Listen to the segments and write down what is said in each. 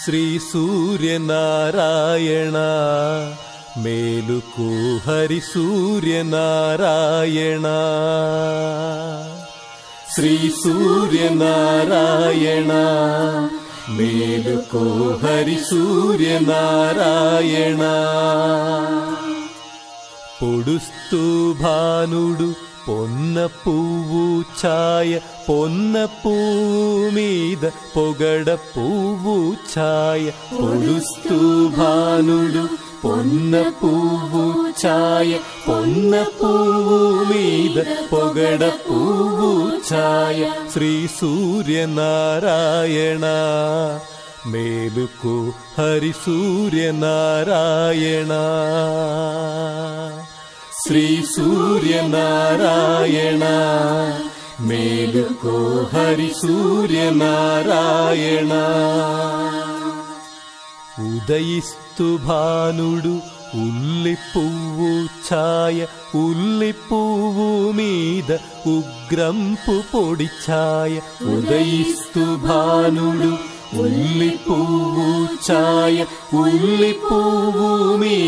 श्रीसूर्यनारायण मेलुको हरिसूर्यनारायण श्रीसूर्यनारायण मेलुको हरिसूर्यनारायण पुडुस्तु भानुडु पोन्नपु छाय पोन्नपूमीद पोगडपु चाय पुरुस्तु भानु पन्न पूय पोन्नपुमीद पोगडपु छाय श्रीसूर्यनरायण मेरुकु हरिसूर्यनरायणा పువ్వు ఛాయ పొడుస్తూ భానుడు పొన్న పువ్వు ఛాయ పొన్న పువ్వు మీద పొగడ పువ్వు ఛాయ శ్రీ సూర్యనారాయణ మేలుకు హరి సూర్యనారాయణ శ్రీ సూర్యనారాయణ మేలుకో హరి సూర్యనారాయణ ఉదయిస్తు భానుడు ఉల్లి పువ్వు ఛాయ ఉల్లి పువ్వు మీద ఉగ్రంపు పొడి ఛాయ ఉదయిస్తు భానుడు उल्लिपुव चाय उल्लिपुवी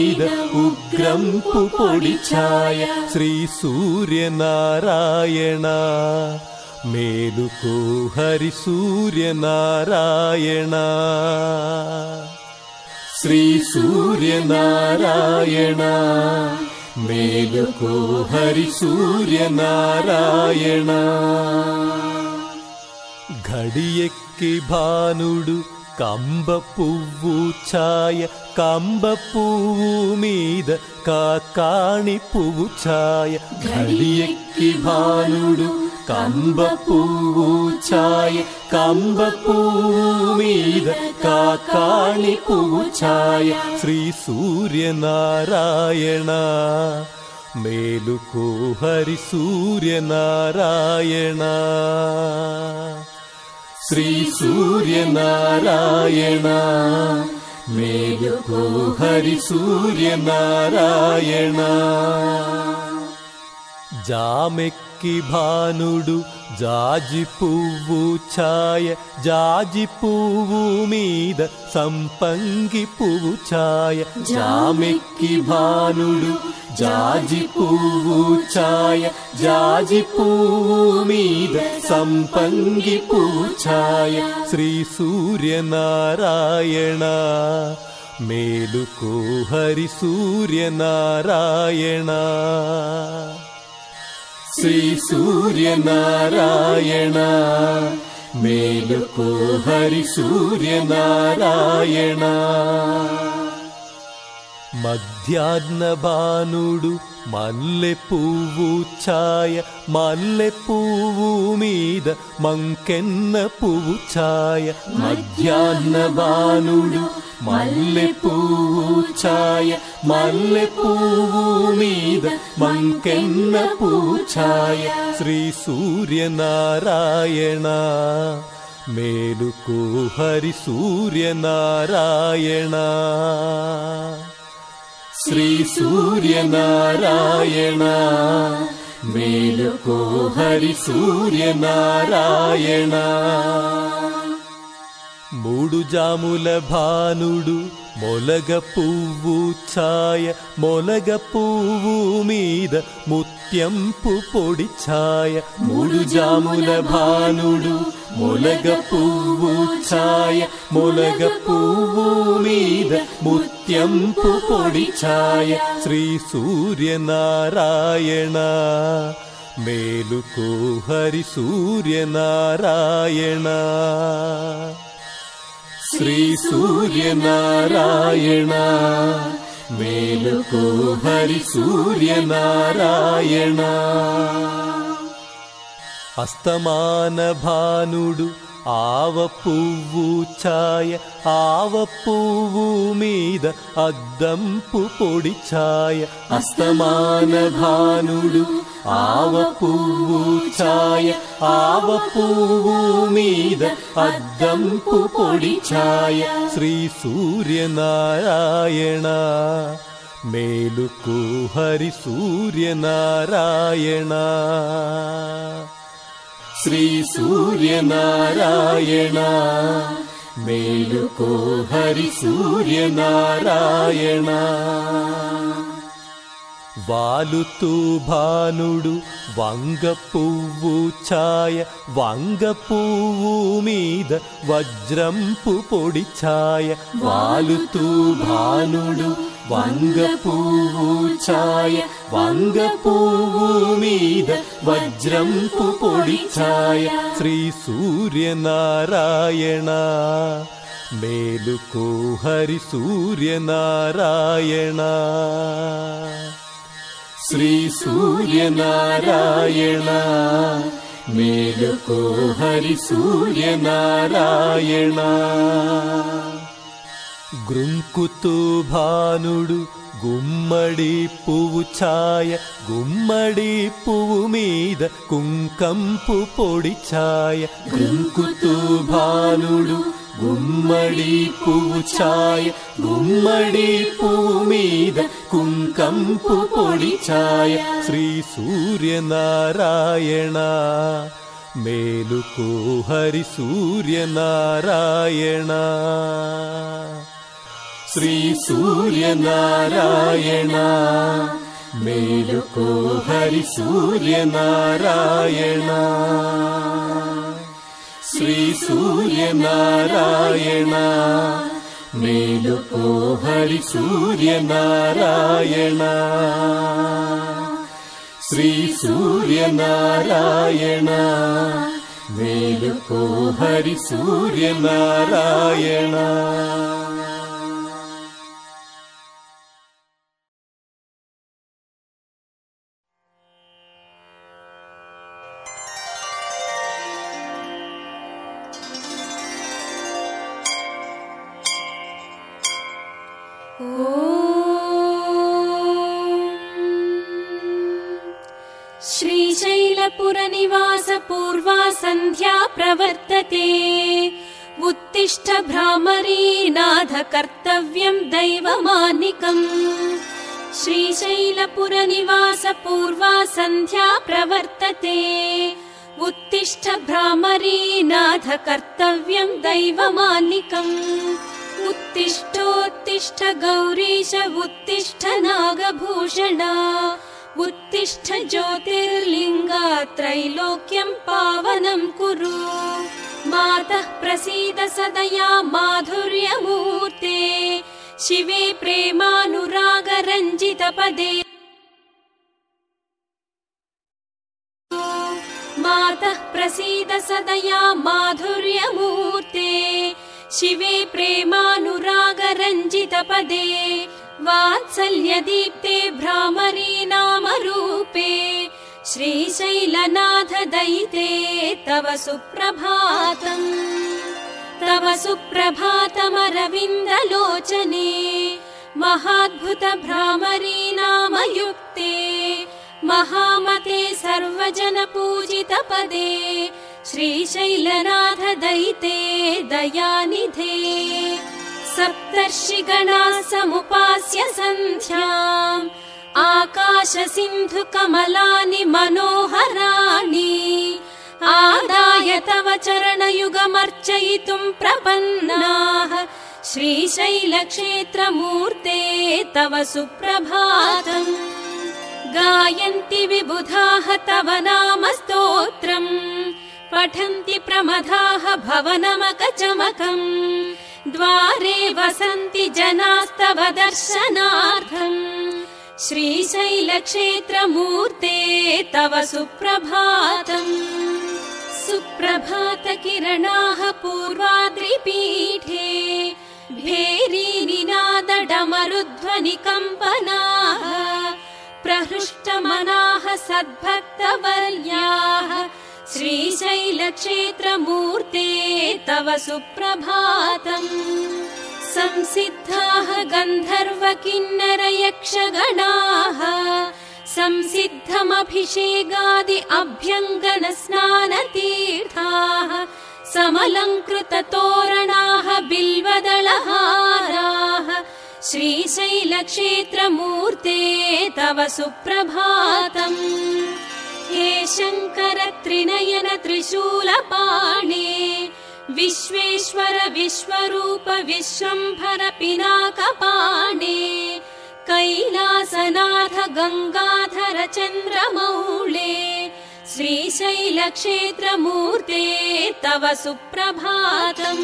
उग्रम्पु पोडि चाय श्री सूर्यनारायणा मेलुको हरिसूर्यनारायणा श्रीसूर्यनारायण मेलुको हरि सूर्यनारायणा ఘడియెక్కి భానుడు కంబ పువ్వు ఛాయ కంబ పువ్వు మీద కాకాణి పువ్వు ఛాయ ఘడియెక్కి భానుడు కంబ పువ్వు ఛాయ కంబ పువ్వు మీద కాకాణి పువ్వు ఛాయ శ్రీ సూర్యనారాయణ మేలుకో హరి సూర్యనారాయణ श्रीसूर्यनारायण मेलुको हरिसूर्यनारायण हरि సూర్యనారాయణ జామెక్కి భానుడు జాజి పువ్వు ఛాయ జాజి పువ్వు మీద సంపంగి పువ్వు ఛాయ జామెక్కి భానుడు జాజి పువ్వు ఛాయ జాజి పువ్వు మీద సంపంగి పువ్వు ఛాయ శ్రీ సూర్యనారాయణ మేలుకో హరి श्रीसूर्यनारायण मेलको हरिसूर्यनारायण मध्याह्न മല്ലപ്പൂവു ചായ മല്ലപ്പൂവുമീത മങ്കെന്ന പൂവു ചായ മധ്യാഹ്നബാനുడు മല്ലപ്പൂവു ചായ മല്ലപ്പൂവുമീത മങ്കെന്ന പൂവു ചായ ശ്രീ സൂര്യനാരായണ മേലുക്കോ ഹരി സൂര്യനാരായണ మల్లె పువ్వు మీద మంకెన్న పువ్వు ఛాయ శ్రీ సూర్యనారాయణ మేలుకో హరి సూర్యనారాయణ శ్రీ సూర్యనారాయణ మేలుకో హరి సూర్యనారాయణ మూడు జాముల భానుడు మొలగ పువ్వు ఛాయ మొలగ పువ్వు మీద ముత్యంపు పొడి ఛాయ మూడు జాముల భానుడు మొలగ పువ్వు ఛాయ మొలగ పువ్వు మీద ముత్యంపు పొడి ఛాయ శ్రీ సూర్యనారాయణ మేలుకో హరి సూర్యనారాయణ श्रीसूर्यनारायण मेलुको हरिसूर्यनारायण अस्तमानभानुडु ఆవ పువ్వు ఛాయ ఆవ పువ్వు మీద అద్దంపు పొడి ఛాయ అస్తమాన భానుడు ఆవ పువ్వు ఛాయ ఆవ పువ్వు మీద అద్దంపు పొడి ఛాయ శ్రీ సూర్యనారాయణ మేలుకు హరి సూర్యనారాయణ श्रीसूर्यनारायण मेलुको हरिसूर्यनारायण వాలుతూ భానుడు వంగ పువ్వు ఛాయ వంగ పువ్వు మీద వజ్రంపు పొడి ఛాయ వాలుతూ భానుడు వంగ పువ్వు ఛాయ వంగ పువ్వు మీద వజ్రంపు పొడి ఛాయ శ్రీ సూర్యనారాయణ మేలుకో హరి సూర్యనారాయణ श्रीसूर्यनारायण। मेघको हरिसूर्यनारायण गृङ्कुतो भानुडु గృంకుతూ భానుడు గుమ్మడి పువ్వు ఛాయ గుమ్మడి పువ్వు మీద కుంకంపు పొడి ఛాయ గృంకుతూ భానుడు గుమ్మడి పువ్వు ఛాయ గుమ్మడి పువ్వు మీద కుంకంపు పొడి ఛాయ శ్రీ సూర్యనారాయణ మేలుకో హరి సూర్యనారాయణ श्रीसूर्यनारायण मेलुको हरिसूर्यनारायण श्रीसूर्यनारायण मेलुको हरिसूर्यनारायण श्रीसूर्यनारायण मेलुको हरिसूर्यनारायण ैपुरनिवास पूर्वा सन्ध्या प्रवर्तते। उत्तिष्ठ भ्रामरीनाथ कर्तव्यम् दैवमानिकम्। श्रीशैलपुरनिवास पूर्वा सन्ध्या प्रवर्तते। उत्तिष्ठ भ्रामरीनाथ कर्तव्यम् दैवमानिकम्। उत्तिष्ठोत्तिष्ठ गौरीश उत्तिष्ठ नागभूषणा। उत्तिष्ठ त्रैलोक्यम् पावनम् कुरु। मातः प्रसीद सदया माधुर्यमूर्ते। शिवे प्रेमानुरागरञ्जितपदे। मातः प्रसीद सदया माधुर्यमूर्ते। शिवे प्रेमानुरागरञ्जितपदे वात्सल्यदीप्ते भ्रामरी नामरूपे श्रीशैलनाथ दयिते तव सुप्रभातम्। तव सुप्रभातमरविन्दलोचने महाद्भुत भ्रामरी नामयुक्ते महामते सर्वजनपूजितपदे श्रीशैलनाथ दयिते दयानिधे सप्तर्षिगणा समुपास्य सन्ध्याम् आकाश सिन्धु कमलानि मनोहराणि। आदाय तव चरणयुगमर्चयितुम् प्रपन्नाः। श्रीशैलक्षेत्रमूर्ते तव सुप्रभातम्। गायन्ति विबुधाः तव नाम स्तोत्रम् पठन्ति प्रमदाः भवनमकचमकम् द्वारे वसन्ति जनास्तव दर्शनार्थम् श्रीशैलक्षेत्रमूर्ते तव सुप्रभातम्। सुप्रभातकिरणाः पूर्वाद्रिपीठे भेरीनिनादडमरुध्वनिकम्पनाः प्रहृष्टमनाः सद्भक्तवर्याः श्रीशैलक्षेत्रमूर्ते तव सुप्रभातम् संसिद्धाः गन्धर्व किन्नर यक्षगणाः संसिद्धमभिषेगादि अभ्यङ्गन स्नानतीर्थाः समलङ्कृततोरणाः बिल्वदलहाराः। श्रीशैलक्षेत्रमूर्ते तव सुप्रभातम् हे शङ्कर त्रिनयन त्रिशूलपाणे विश्वेश्वर विश्वरूप विश्वम्भर पिनाकपाणे कैलासनाथ गङ्गाधर चन्द्रमौळे श्रीशैलक्षेत्रमूर्ते तव सुप्रभातम्।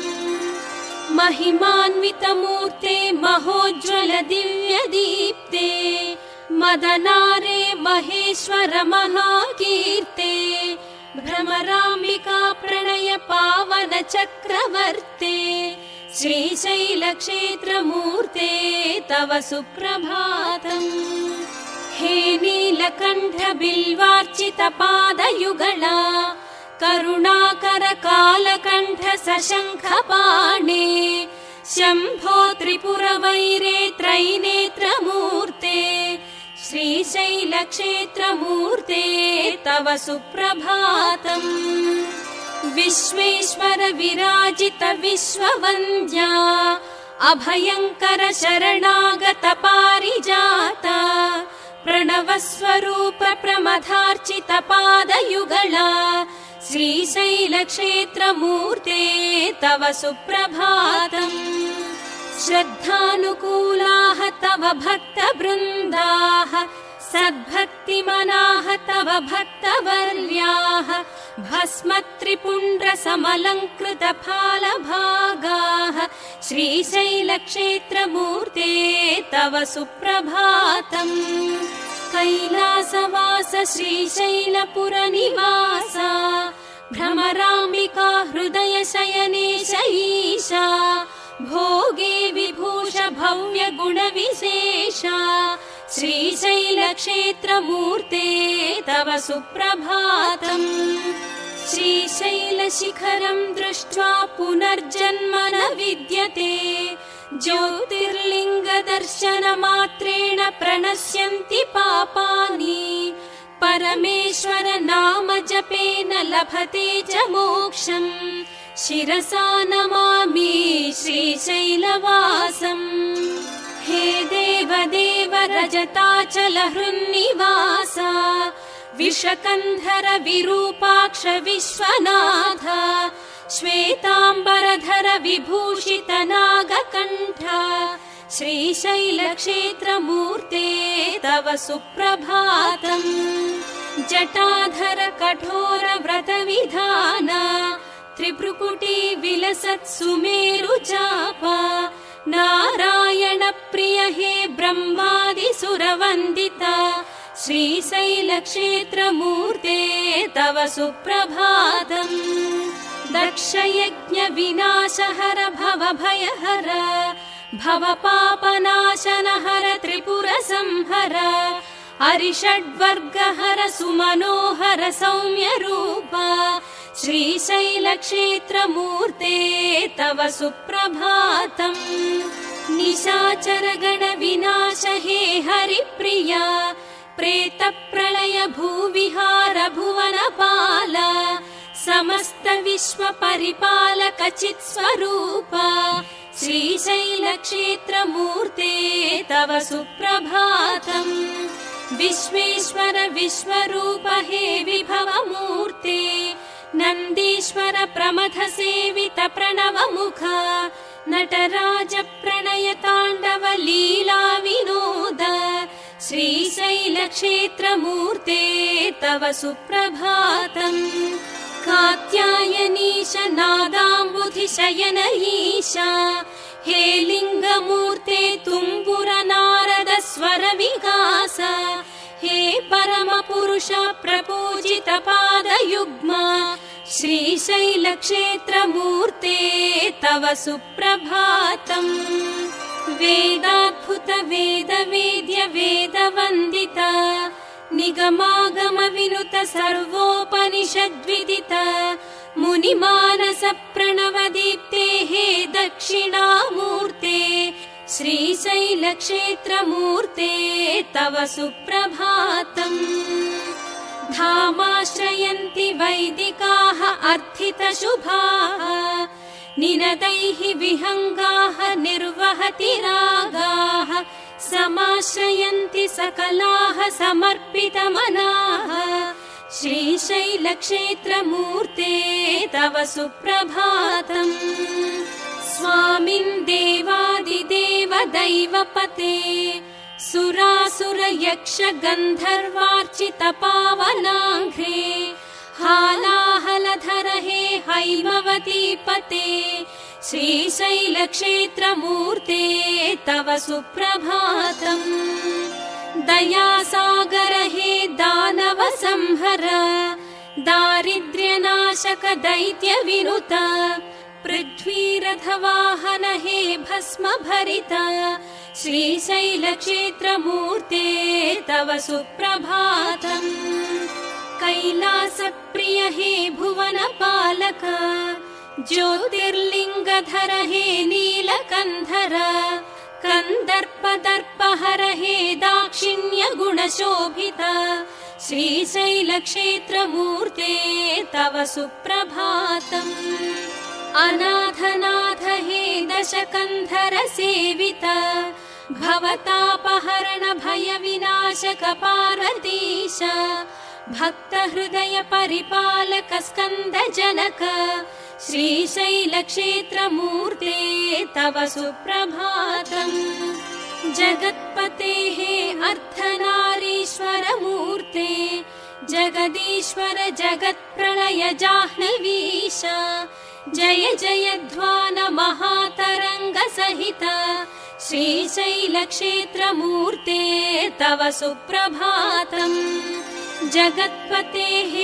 महिमान्वितमूर्ते महोज्ज्वल दिव्यदीप्ते मदनारे महेश्वर महाकीर्ते भ्रमराम्बिका प्रणय पावन चक्रवर्ते श्रीशैलक्षेत्रमूर्ते तव सुप्रभातम्। हे नीलकण्ठ बिल्वार्चित पादयुगला करुणाकर कालकण्ठ सशङ्खपाणे शम्भो त्रिपुरवैरे त्रैनेत्रमूर्ते श्रीशैलक्षेत्रमूर्ते तव सुप्रभातम्। विश्वेश्वर विराजित विश्ववन्द्या अभयङ्कर शरणागत पारिजाता प्रणवस्वरूप प्रमथार्चित पादयुगला श्रीशैलक्षेत्रमूर्ते तव सुप्रभातम् श्रद्धानुकूलाः तव भक्तवृन्दाः सद्भक्तिमनाः तव भक्तवर्याः भस्मत्रिपुण्ड्र समलङ्कृत फालभागाः श्रीशैलक्षेत्रमूर्ते तव सुप्रभातम् कैलासवास श्रीशैलपुरनिवासा भ्रमराम्बिका हृदय शयनेश ईशा भोगे विभूष भव्य गुणविशेषा श्रीशैलक्षेत्रमूर्ते तव सुप्रभातम् श्रीशैलशिखरम् दृष्ट्वा पुनर्जन्म न विद्यते। ज्योतिर्लिङ्गदर्शनमात्रेण प्रणश्यन्ति पापानि। परमेश्वर नाम जपेन लभते च मोक्षम् शिरसा नमामि श्रीशैलवासम्। हे देव देव रजताचल हृन्निवासा विषकन्धर विरूपाक्ष विश्वनाथ श्वेताम्बरधर विभूषित नागकण्ठ श्रीशैलक्षेत्रमूर्ते तव सुप्रभातम्। जटाधर कठोर व्रतविधान त्रिभ्रुकुटी विलसत् सुमेरु चापा। नारायण प्रिय हे ब्रह्मादिसुरवन्दिता श्रीशैलक्षेत्रमूर्ते तव सुप्रभातम् दक्षयज्ञ विनाशहर भव भयहर भव पापनाशन हर त्रिपुर संहर हरिषड्वर्गहर सुमनोहर सौम्य रूप श्रीशैलक्षेत्रमूर्ते तव सुप्रभातम्। निशाचर विनाश हे हरिप्रिया। प्रेत प्रलय भूविहार भुवनपाल समस्त विश्व परिपालक चित् स्वरूप श्रीशैलक्षेत्रमूर्ते तव सुप्रभातम् विश्वेश्वर विश्वरूप हे विभवमूर्ते नन्दीश्वर प्रमथ सेवित प्रणवमुख नटराज प्रणय ताण्डव लीला विनोद श्रीशैलक्षेत्रमूर्ते तव सुप्रभातम्। कात्यायनीश नादाम्बुधि शयन ईशा हे लिङ्गमूर्ते तुम्बुर नारद स्वर विकास हे परम पुरुष प्रपूजित पादयुग्म श्रीशैलक्षेत्रमूर्ते तव सुप्रभातम्। वेदाद्भुत वेद वेद्य वेदवन्दित निगमागम विनुत सर्वोपनिषद्विदित मुनिमानस प्रणवदीप्ते हे दक्षिणामूर्ते श्रीशैलक्षेत्रमूर्ते तव सुप्रभातम्। धामाश्रयन्ति वैदिकाः अर्थितशुभाः निनदैः विहङ्गाः निर्वहति रागाः समाश्रयन्ति सकलाः समर्पितमनाः श्रीशैलक्षेत्रमूर्ते तव सुप्रभातम्। स्वामिन् देवादिदेव दैवपते सुरासुर यक्ष गन्धर्वार्चित पावनाघ्रे हालाहलधर हे हैमवतीपते श्रीशैलक्षेत्रमूर्ते तव सुप्रभातम् दयासागर हे दानव संहर दारिद्र्यनाशक दैत्यविनुत पृथ्वीरथवाहन हे भस्म भरित श्रीशैलक्षेत्रमूर्ते तव सुप्रभातम्। कैलासप्रिय हे भुवनपालक ज्योतिर्लिङ्गधर हे नीलकन्धर कन्दर्पदर्पहर हे दाक्षिण्य गुणशोभित श्रीशैलक्षेत्रमूर्ते तव सुप्रभातम्। अनाथनाथ हे दशकन्धर सेवित भवतापहरण पार्वतीश भक्त परिपालक स्कन्द जनक श्रीशैलक्षेत्रमूर्ते तव सुप्रभातम् जगत्पतेः अर्धनारीश्वर मूर्ते जगदीश्वर जगत्प्रलय जाह्नवीश। जय जय ध्वान महातरङ्ग सहित श्रीशैलक्षेत्रमूर्ते तव सुप्रभातम् जगत्पतेः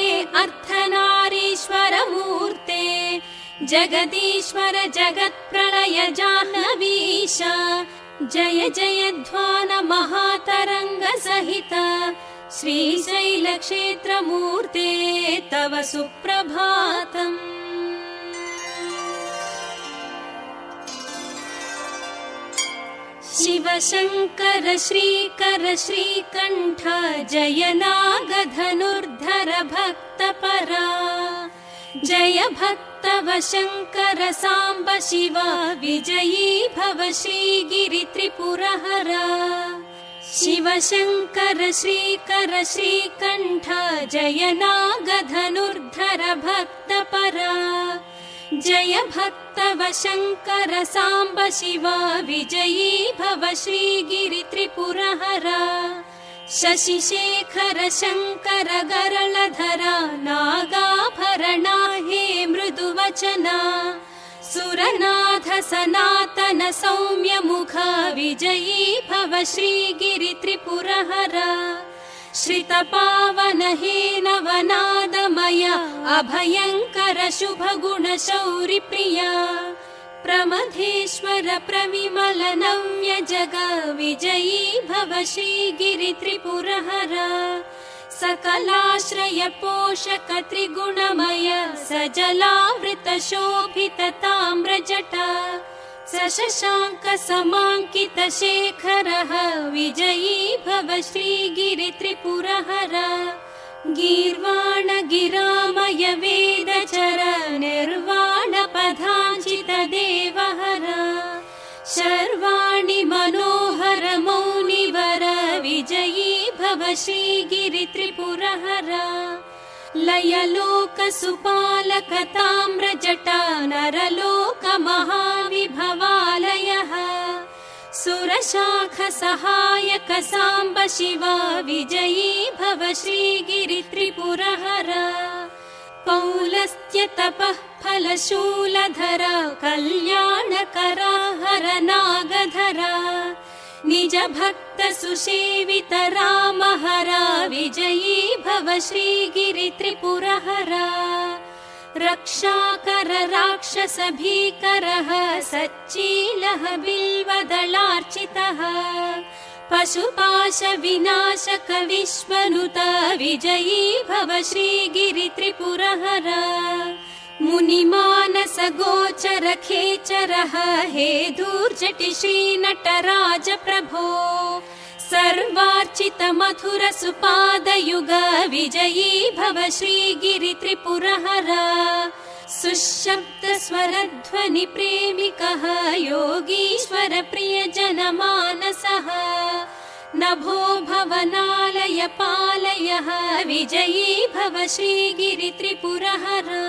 अर्धनारीश्वर मूर्ते जगदीश्वर जगत्प्रलय जाह्नवीश जय जय ध्वान महातरङ्ग सहित श्रीशैलक्षेत्रमूर्ते तव सुप्रभातम् शिव शङ्कर श्रीकर श्रीकण्ठ जय नागधनुर्धर भक्तपरा। जय भक्तव शङ्कर साम्ब शिव विजयी भव श्रीगिरि त्रिपुरहर। शिव शङ्कर श्रीकर श्रीकण्ठ जय नागधनुर्धर भक्तपरा जय भक्तव शङ्कर साम्ब शिव विजयी भव श्रीगिरि त्रिपुरहर शशिशेखर शङ्कर गरलधर नागाभरणा हे मृदुवचना। सुरनाथ सनातन सौम्य मुख विजयी भव श्रीगिरि त्रिपुरहर श्रित पावन हे नवनादमय अभयङ्कर शुभ गुण शौरि प्रिया प्रमथेश्वर प्रविमल नव्य जग विजयी भव श्रीगिरि त्रिपुरहर सकलाश्रय पोषक त्रिगुणमय सजलावृत शोभित ताम्रजटा सशशाङ्क समाङ्कित शेखरः विजयी भव श्रीगिरि त्रिपुरहर गीर्वाण गिरामय वेदचर निर्वाण पदाञ्चित देवहर मनोहर मौनिवर विजयी भव श्रीगिरि त्रिपुरहर लयलोक सुपालक ताम्रजटा नरलोक महाविभवालयः सुरशाख सहायक साम्ब शिव विजयी भव श्रीगिरि त्रिपुरहर पौलस्त्य तपः फलशूलधर कल्याणकरा हर नागधर निज भक्त सुसेवित राम हर विजयी भव श्रीगिरि त्रिपुरहर रक्षाकर राक्षस भीकरः सच्चीलः बिल्वदलार्चितः पशुपाश विनाशक विश्वनुत विजयी भव श्रीगिरि त्रिपुरहर मुनिमानस गोचर खेचरः हे धूर्जटि श्रीनटराज प्रभो सर्वार्चित विजयी भव श्रीगिरि त्रिपुरहर सुशब्द स्वरध्वनि प्रेमिकः योगीश्वर प्रिय जनमानसः नभो भवनालय पालयः विजयी भव श्रीगिरित्रिपुरहरा।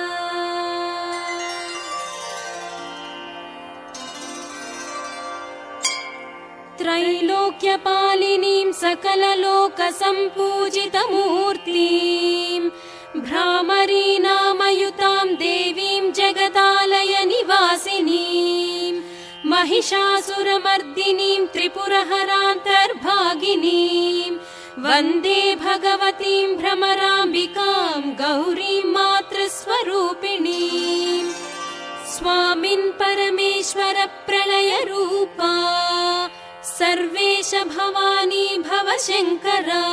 त्रैलोक्यपालिनीं सकललोकसम्पूजितमूर्तिम् भ्रामरीनामयुतां देवीं जगदालय निवासिनीम् महिषासुरमर्दिनीं त्रिपुरहरान्तर्भागिनीम् वन्दे भगवतीं भ्रमराम्बिकां गौरीं मातृस्वरूपिणीम् स्वामिन् परमेश्वर प्रलयरूपा सर्वेश भवानी भव शङ्करा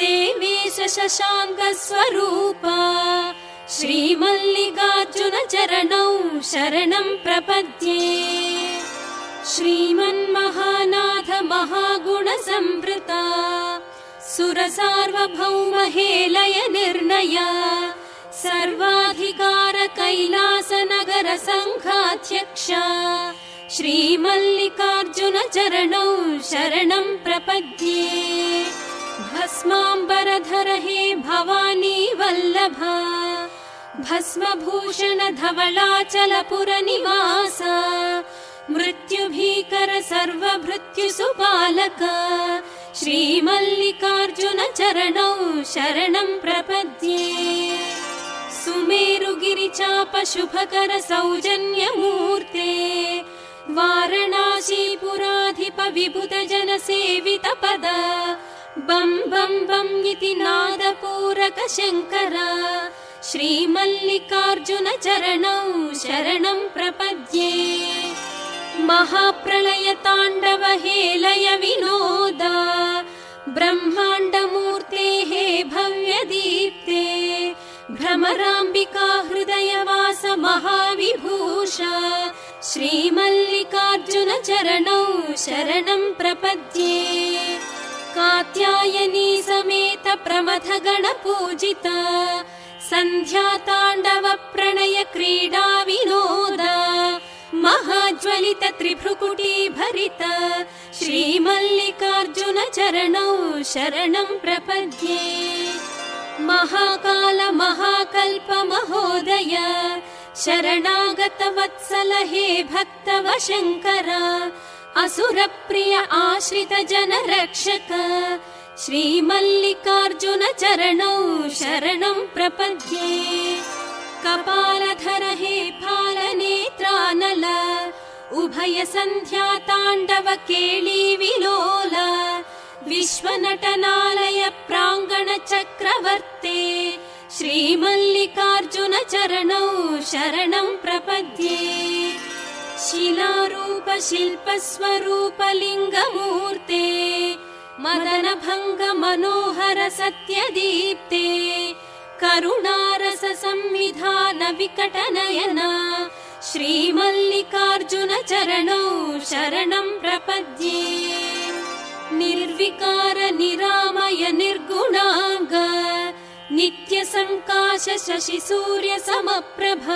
देवेश शशाङ्कस्वरूपा श्रीमल्लिकार्जुन चरणौ शरणं प्रपद्ये। श्रीमन्महानाथ महागुणसम्भृता सुरसार्वभौमहेलय निर्णया सर्वाधिकार कैलासनगर सङ्घाध्यक्षा श्रीमल्लिकार्जुन चरणौ शरणं प्रपद्ये। भस्माम्बरधर हे भवानी वल्लभा भस्मभूषण धवलाचलपुरनिवास मृत्युभीकर सर्वभृत्युसुपालक श्रीमल्लिकार्जुन चरणौ शरणं प्रपद्ये। सुमेरुगिरिचाप शुभकर सौजन्यमूर्ते वारणासीपुराधिप विभुत जन सेवित पद बम् बम् बम् इति नादपूरक शङ्कर श्रीमल्लिकार्जुन चरणौ शरणं प्रपद्ये। महाप्रलय ताण्डव विनोद ब्रह्माण्डमूर्तेः भव्यदीप्ते। भ्रमराम्बिका हृदयवास महाविभूष। श्रीमल्लिकार्जुन चरणौ शरणं प्रपद्ये। कात्यायनी समेत प्रमथ सन्ध्या प्रणय क्रीडा विनोद महाज्वलित त्रिभ्रुकुटी भरित श्रीमल्लिकार्जुन चरणौ शरणं प्रपद्ये। महाकाल महाकल्प महोदय। शरणागत वत्सल हे भक्तव शङ्कर असुरप्रिय आश्रित जन रक्षक श्रीमल्लिकार्जुन चरणौ शरणं प्रपद्ये। कपालधर हे फालनेत्रानल उभय सन्ध्या ताण्डव केळी विलोल विश्वनटनालय प्राङ्गण चक्रवर्ते श्रीमल्लिकार्जुन चरणौ शरणं प्रपद्ये। शिलारूप शिल्प स्वरूप लिङ्गमूर्ते मदन भङ्ग मनोहर सत्यदीप्ते करुणारस संविधान विकट नयन श्रीमल्लिकार्जुन चरणौ शरणं प्रपद्ये। निर्विकार निरामय निर्गुणाङ्ग नित्य सङ्काश शशि सूर्य समप्रभ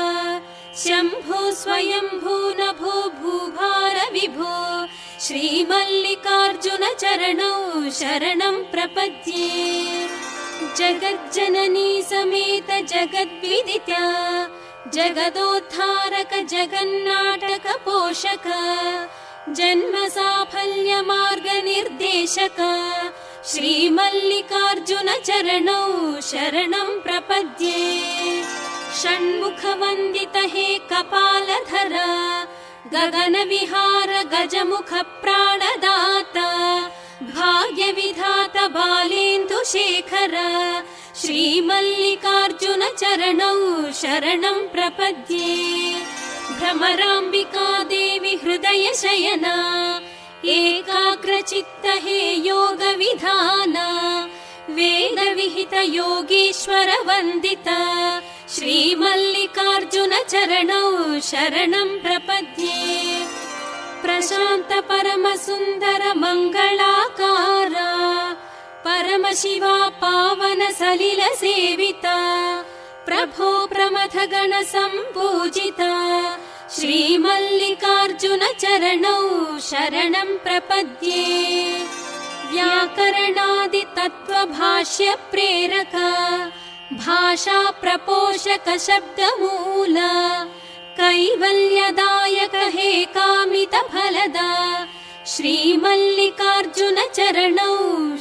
शम्भो स्वयम्भू भूभार विभो। श्रीमल्लिकार्जुन चरणौ शरणं प्रपद्ये। जगज्जननी समेत जगद्विदिता। जगदोद्धारक जगन्नाटक पोषक। जन्म साफल्य मार्ग निर्देशक। श्रीमल्लिकार्जुन चरणौ शरणं प्रपद्ये षण्मुख वन्दित हे कपालधर गगन विहार गजमुख प्राणदाता भाग्य विधात बालेन्दु शेखर श्रीमल्लिकार्जुन चरणौ शरणं प्रपद्ये। भ्रमराम्बिका देवि हृदय शयना एकाग्रचित्त हे योग विधान वेद विहित योगीश्वर वन्दित श्रीमल्लिकार्जुन चरणौ शरणं प्रपद्ये। प्रशान्त परम सुन्दर मङ्गलाकार पावन सलिल सेविता प्रभो प्रमथ गण सम्पूजिता श्रीमल्लिकार्जुन चरणौ शरणं प्रपद्ये। व्याकरणादितत्त्वभाष्यप्रेरक भाषा प्रपोषक शब्दमूल कैवल्यदायक हे कामितफलदा श्रीमल्लिकार्जुन चरणौ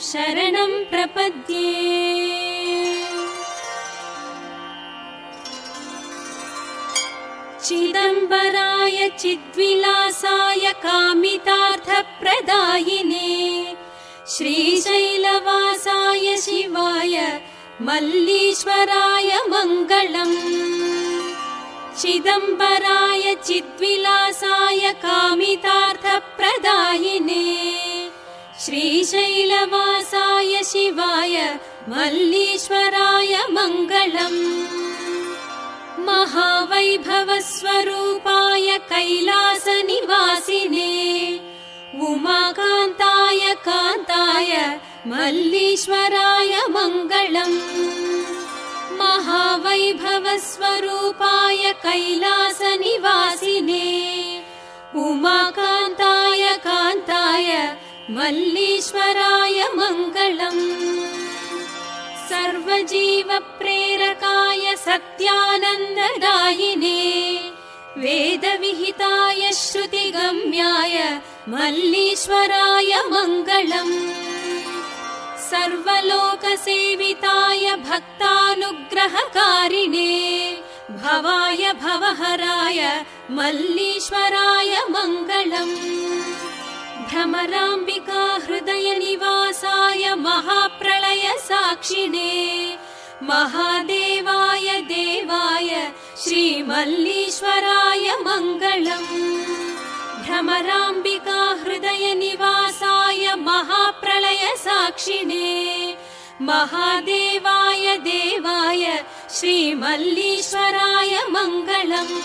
शरणं प्रपद्ये। चिदम्बराय चिद्विलासाय कामितार्थप्रदायिने श्रीशैलवासाय शिवाय मल्लीश्वराय मङ्गलम्। चिदम्बराय चिद्विलासाय कामितार्थप्रदायिने। श्रीशैलवासाय शिवाय मल्लीश्वराय मङ्गलम्। महावैभवस्वरूपाय कैलासनिवासिने उमाकान्ताय कान्ताय मल्लीश्वराय मङ्गलम् महावैभवस्वरूपाय कैलासनिवासिने उमाकान्ताय कान्ताय मल्लीश्वराय मङ्गलम् सर्वजीवप्रेरकाय सत्यानन्ददायिने वेदविहिताय श्रुतिगम्याय मल्लीश्वराय मङ्गलम्। सर्वलोकसेविताय भक्तानुग्रहकारिणे भवाय भवहराय मल्लीश्वराय मङ्गलम्। भ्रमराम्बिका हृदयनिवासाय महाप्रलय साक्षिणे महादेवाय देवाय श्रीमल्लीश्वराय मङ्गलम् भ्रमराम्बिका हृदयनिवासाय महाप्रलय साक्षिणे। महादेवाय देवाय श्रीमल्लीश्वराय मङ्गलम्।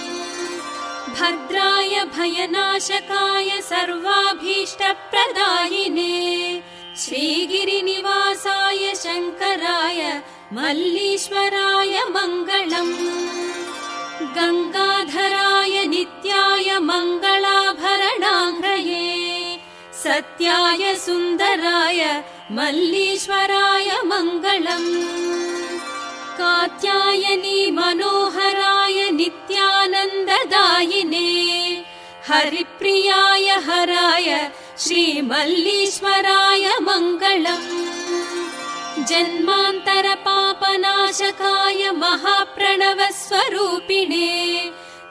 भद्राय भयनाशकाय सर्वाभीष्टप्रदायिने। श्रीगिरिनिवासाय शङ्कराय मल्लीश्वराय मङ्गलम् गङ्गाधराय नित्याय मङ्गलाभरणाङ्ग्रये सत्याय सुन्दराय मल्लीश्वराय मङ्गलम्। कात्यायनी मनोहराय नित्यानन्ददायिने हरिप्रियाय हराय श्रीमल्लीश्वराय मङ्गलम् जन्मान्तरपापनाशकाय महाप्रणवस्वरूपिणे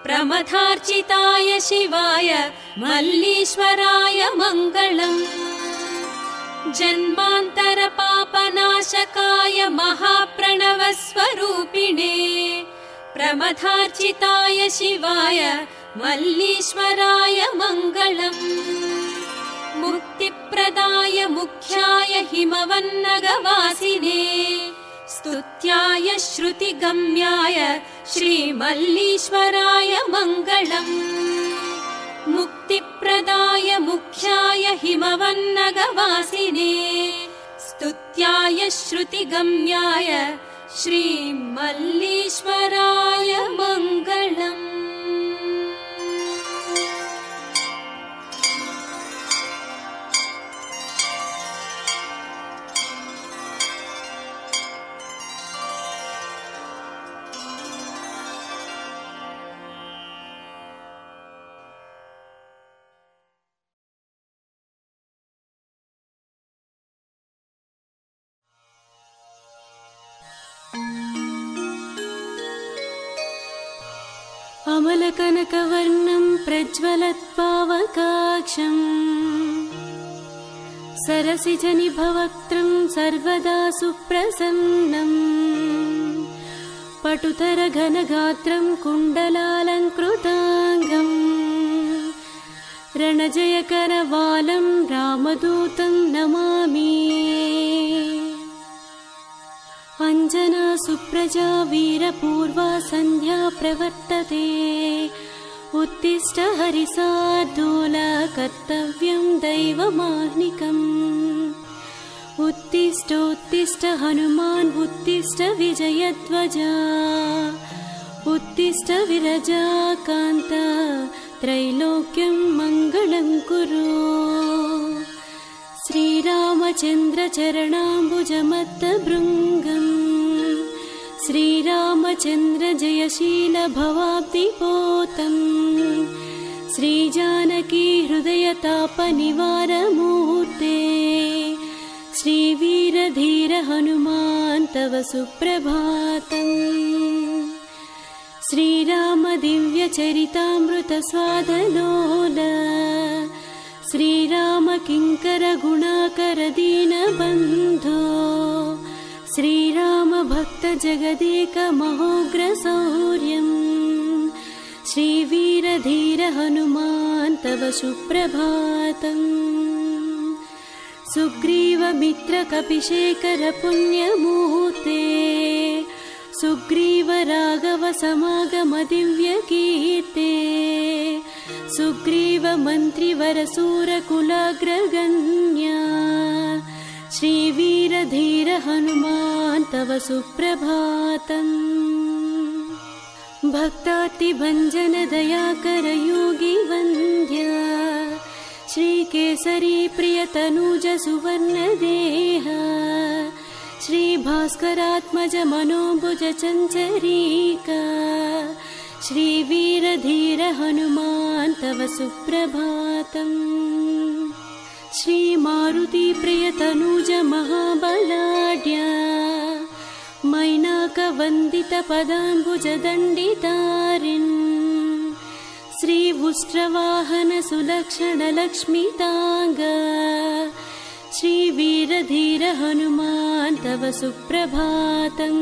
प्रमथार्चिताय शिवाय मल्लीश्वराय मङ्गलम्। जन्मान्तरपापनाशकाय महाप्रणवस्वरूपिणे प्रमथार्चिताय शिवाय मल्लीश्वराय मङ्गलम् मुक्तिप्रदाय मुख्याय हिमवन्नगवासिने स्तुत्याय श्रुतिगम्याय श्रीमल्लीश्वराय मङ्गलम्। मुक्तिप्रदाय मुख्याय हिमवन्नगवासिने स्तुत्याय श्रुतिगम्याय श्रीमल्लीश्वराय मङ्गलम् अमलकनकवर्णं प्रज्वलत्पावकाक्षम् सरसिजनिभवक्त्रं सर्वदा सुप्रसन्नम् पटुतरघनगात्रं कुण्डलालङ्कृताङ्गम् रणजयकरवालं रामदूतं नमामि अञ्जना सुप्रजा वीरपूर्वा सन्ध्या प्रवर्तते उत्तिष्ठ हरिसार्दूल कर्तव्यं दैवमाह्निकम् उत्तिष्ठोत्तिष्ठ हनुमान् उत्तिष्ठ विजयध्वजा। उत्तिष्ठ विरजा कान्त त्रैलोक्यं मङ्गलं कुरु। श्रीरामचन्द्रचरणाम्बुजमत्तभृङ्गम् श्रीरामचन्द्र जयशील भवाब्दिपोतम् श्रीजानकी हृदयतापनिवारमूर्ते। श्रीवीरधीर हनुमान् तव सुप्रभातम् श्रीराम दिव्यचरितामृतस्वादलोल श्रीराम किङ्कर गुणाकर दीनबन्धो श्रीराम भक्त जगदेक महोग्रशौर्यम् श्रीवीरधीर हनुमान् तव सुप्रभातम् सुग्रीव दिव्यकीर्ते सुग्रीव मन्त्रिवरसूरकुलाग्रगण्या श्रीवीरधीर हनुमान् तव सुप्रभातम्। भक्तातिभञ्जन दयाकर योगी वन्द्या। श्रीकेसरी प्रियतनूज सुवर्णदेह श्रीभास्करात्मज मनोभुज चञ्चरीका। श्रीवीरधीर हनुमान् तव सुप्रभातम् श्रीमारुति प्रियतनूज महाबलाढ्या मैनाकवन्दितपदाम्बुजदण्डितारिन् श्रीवुष्ट्रवाहन सुलक्षणलक्ष्मिताङ्ग श्रीवीरधीर हनुमान् तव सुप्रभातम्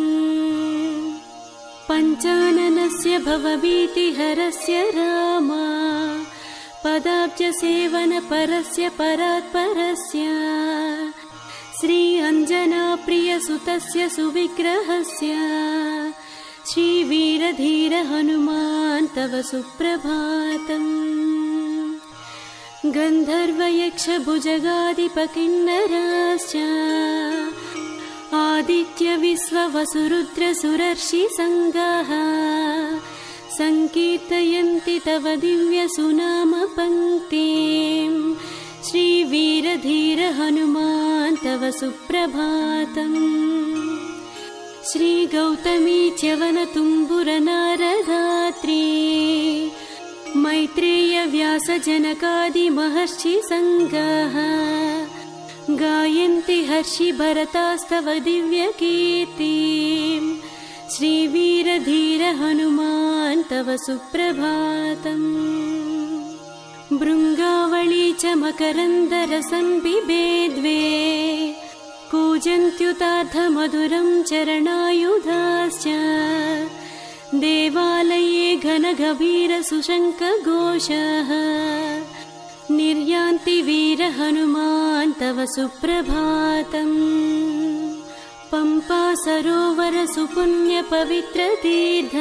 पञ्चाननस्य भवभीतिहरस्य राम पदाब्जसेवन परस्य परात्परस्य। श्री अञ्जनाप्रियसुतस्य सुविग्रहस्य। श्रीवीरधीर हनुमान् तव सुप्रभातम्। गन्धर्वयक्षभुजगादिपकिन्नराश्च। आदित्यविश्ववसुरुद्रसुरर्षि सङ्गाः सङ्कीर्तयन्ति तव दिव्यसुनाम पङ्क्तिम् श्रीवीरधीर हनुमान् तव सुप्रभातम्। श्रीगौतमी च्यवनतुम्बुरनारदात्री मैत्रेय व्यासजनकादिमहर्षि सङ्गाः गायन्ति हर्षि भरतास्तव दिव्यकीर्तिम् श्रीवीरधीर हनुमान् तव सुप्रभातम्। भृङ्गावळी च मकरन्दरसम्बिबे द्वे कूजन्त्युतार्थमधुरं चरणायुधाश्च। देवालये घनगभीरसुशङ्कघोषः निर्यान्ति वीर हनुमान् तव सुप्रभातम् पम्पा सरोवर सुपुण्यपवित्रतीर्थ।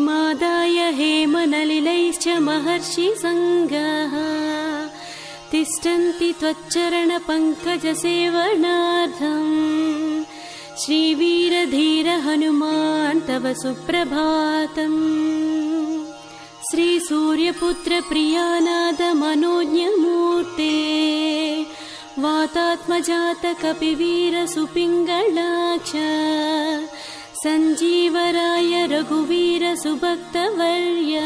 मादाय हेमनलिलैश्च महर्षि सङ्गाः। तिष्ठन्ति त्वच्चरणपङ्कजसेवनार्थम्। श्रीवीरधीर हनुमान् तव सुप्रभातम्। श्रीसूर्यपुत्र प्रियानाद मनोज्ञमूर्ते वातात्मजात कपिवीर सुपिङ्गलाक्ष सञ्जीवराय रघुवीर सुभक्तवर्य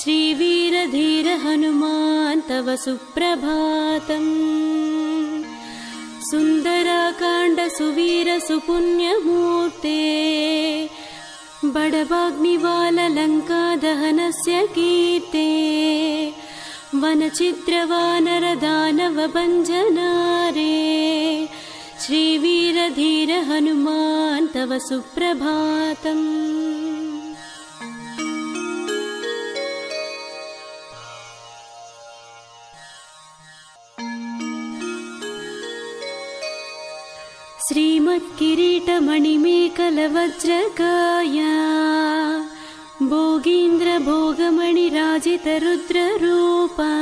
श्रीवीरधीर हनुमान् तव सुप्रभातम् सुन्दराकाण्ड सुवीर सुपुण्यमूर्ते बडवाग्निवाललङ्कादहनस्य कीर्ते वनचित्रवानरदानवभञ्जनारे श्रीवीरधीर हनुमान् तव सुप्रभातम्। श्रीमत्किरीटमणिमेकलवज्रकाया भोगीन्द्रभोगमणिराजितरुद्ररूपा।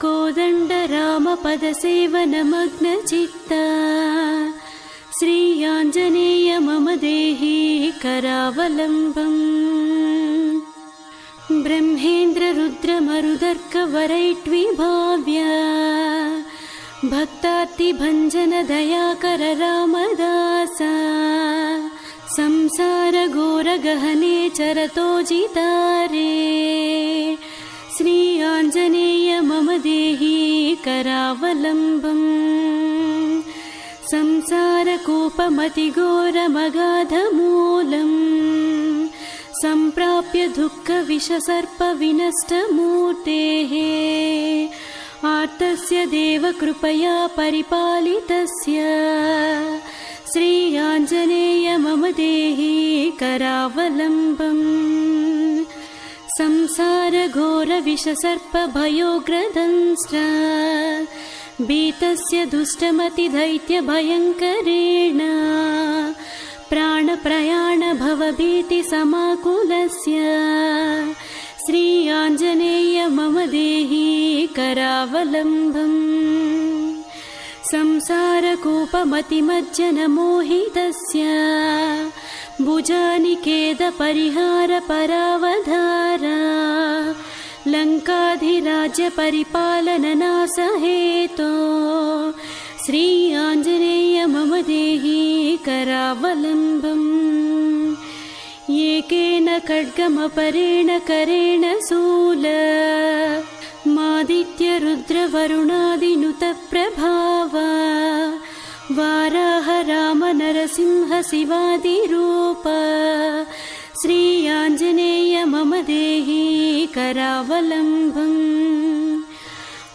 कोदण्ड रामपदसेवनमग्नचित्ता श्री आञ्जनेय मम देहि करावलम्बम्। ब्रह्मेन्द्ररुद्रमरुदर्कवरैट्विभाव्य। भक्तातिभञ्जनदयाकर रामदास संसारघोरगहने चरतो जितारे। श्री आञ्जनेय मम देहि करावलम्बम्। संसारकूपमतिघोरमगाधमूलम्। सम्प्राप्य दुःखविषसर्पविनष्टमूर्तेः। आर्तस्य देवकृपया परिपालितस्य श्री आञ्जनेय मम देहि करावलम्बम्। संसारघोरविषसर्पभयोग्रदंश्च भीतस्य दुष्टमतिदैत्यभयङ्करेण। प्राणप्रयाण भवभीतिसमाकुलस्य श्री मम देहि करावलम्बम् संसारकूपमतिमज्जनमोहितस्य। भुजानिकेदपरिहारपरावधारा लङ्काधिराज्यपरिपालननासहेतो। श्री आञ्जनेय मम देहि करावलम्बम्। एकेन खड्गमपरेण करेण शूल मादित्यरुद्रवरुणादिनुतप्रभाव। वाराह राम नरसिंह शिवादिरूप श्री आञ्जनेय मम देहि करावलम्बम्।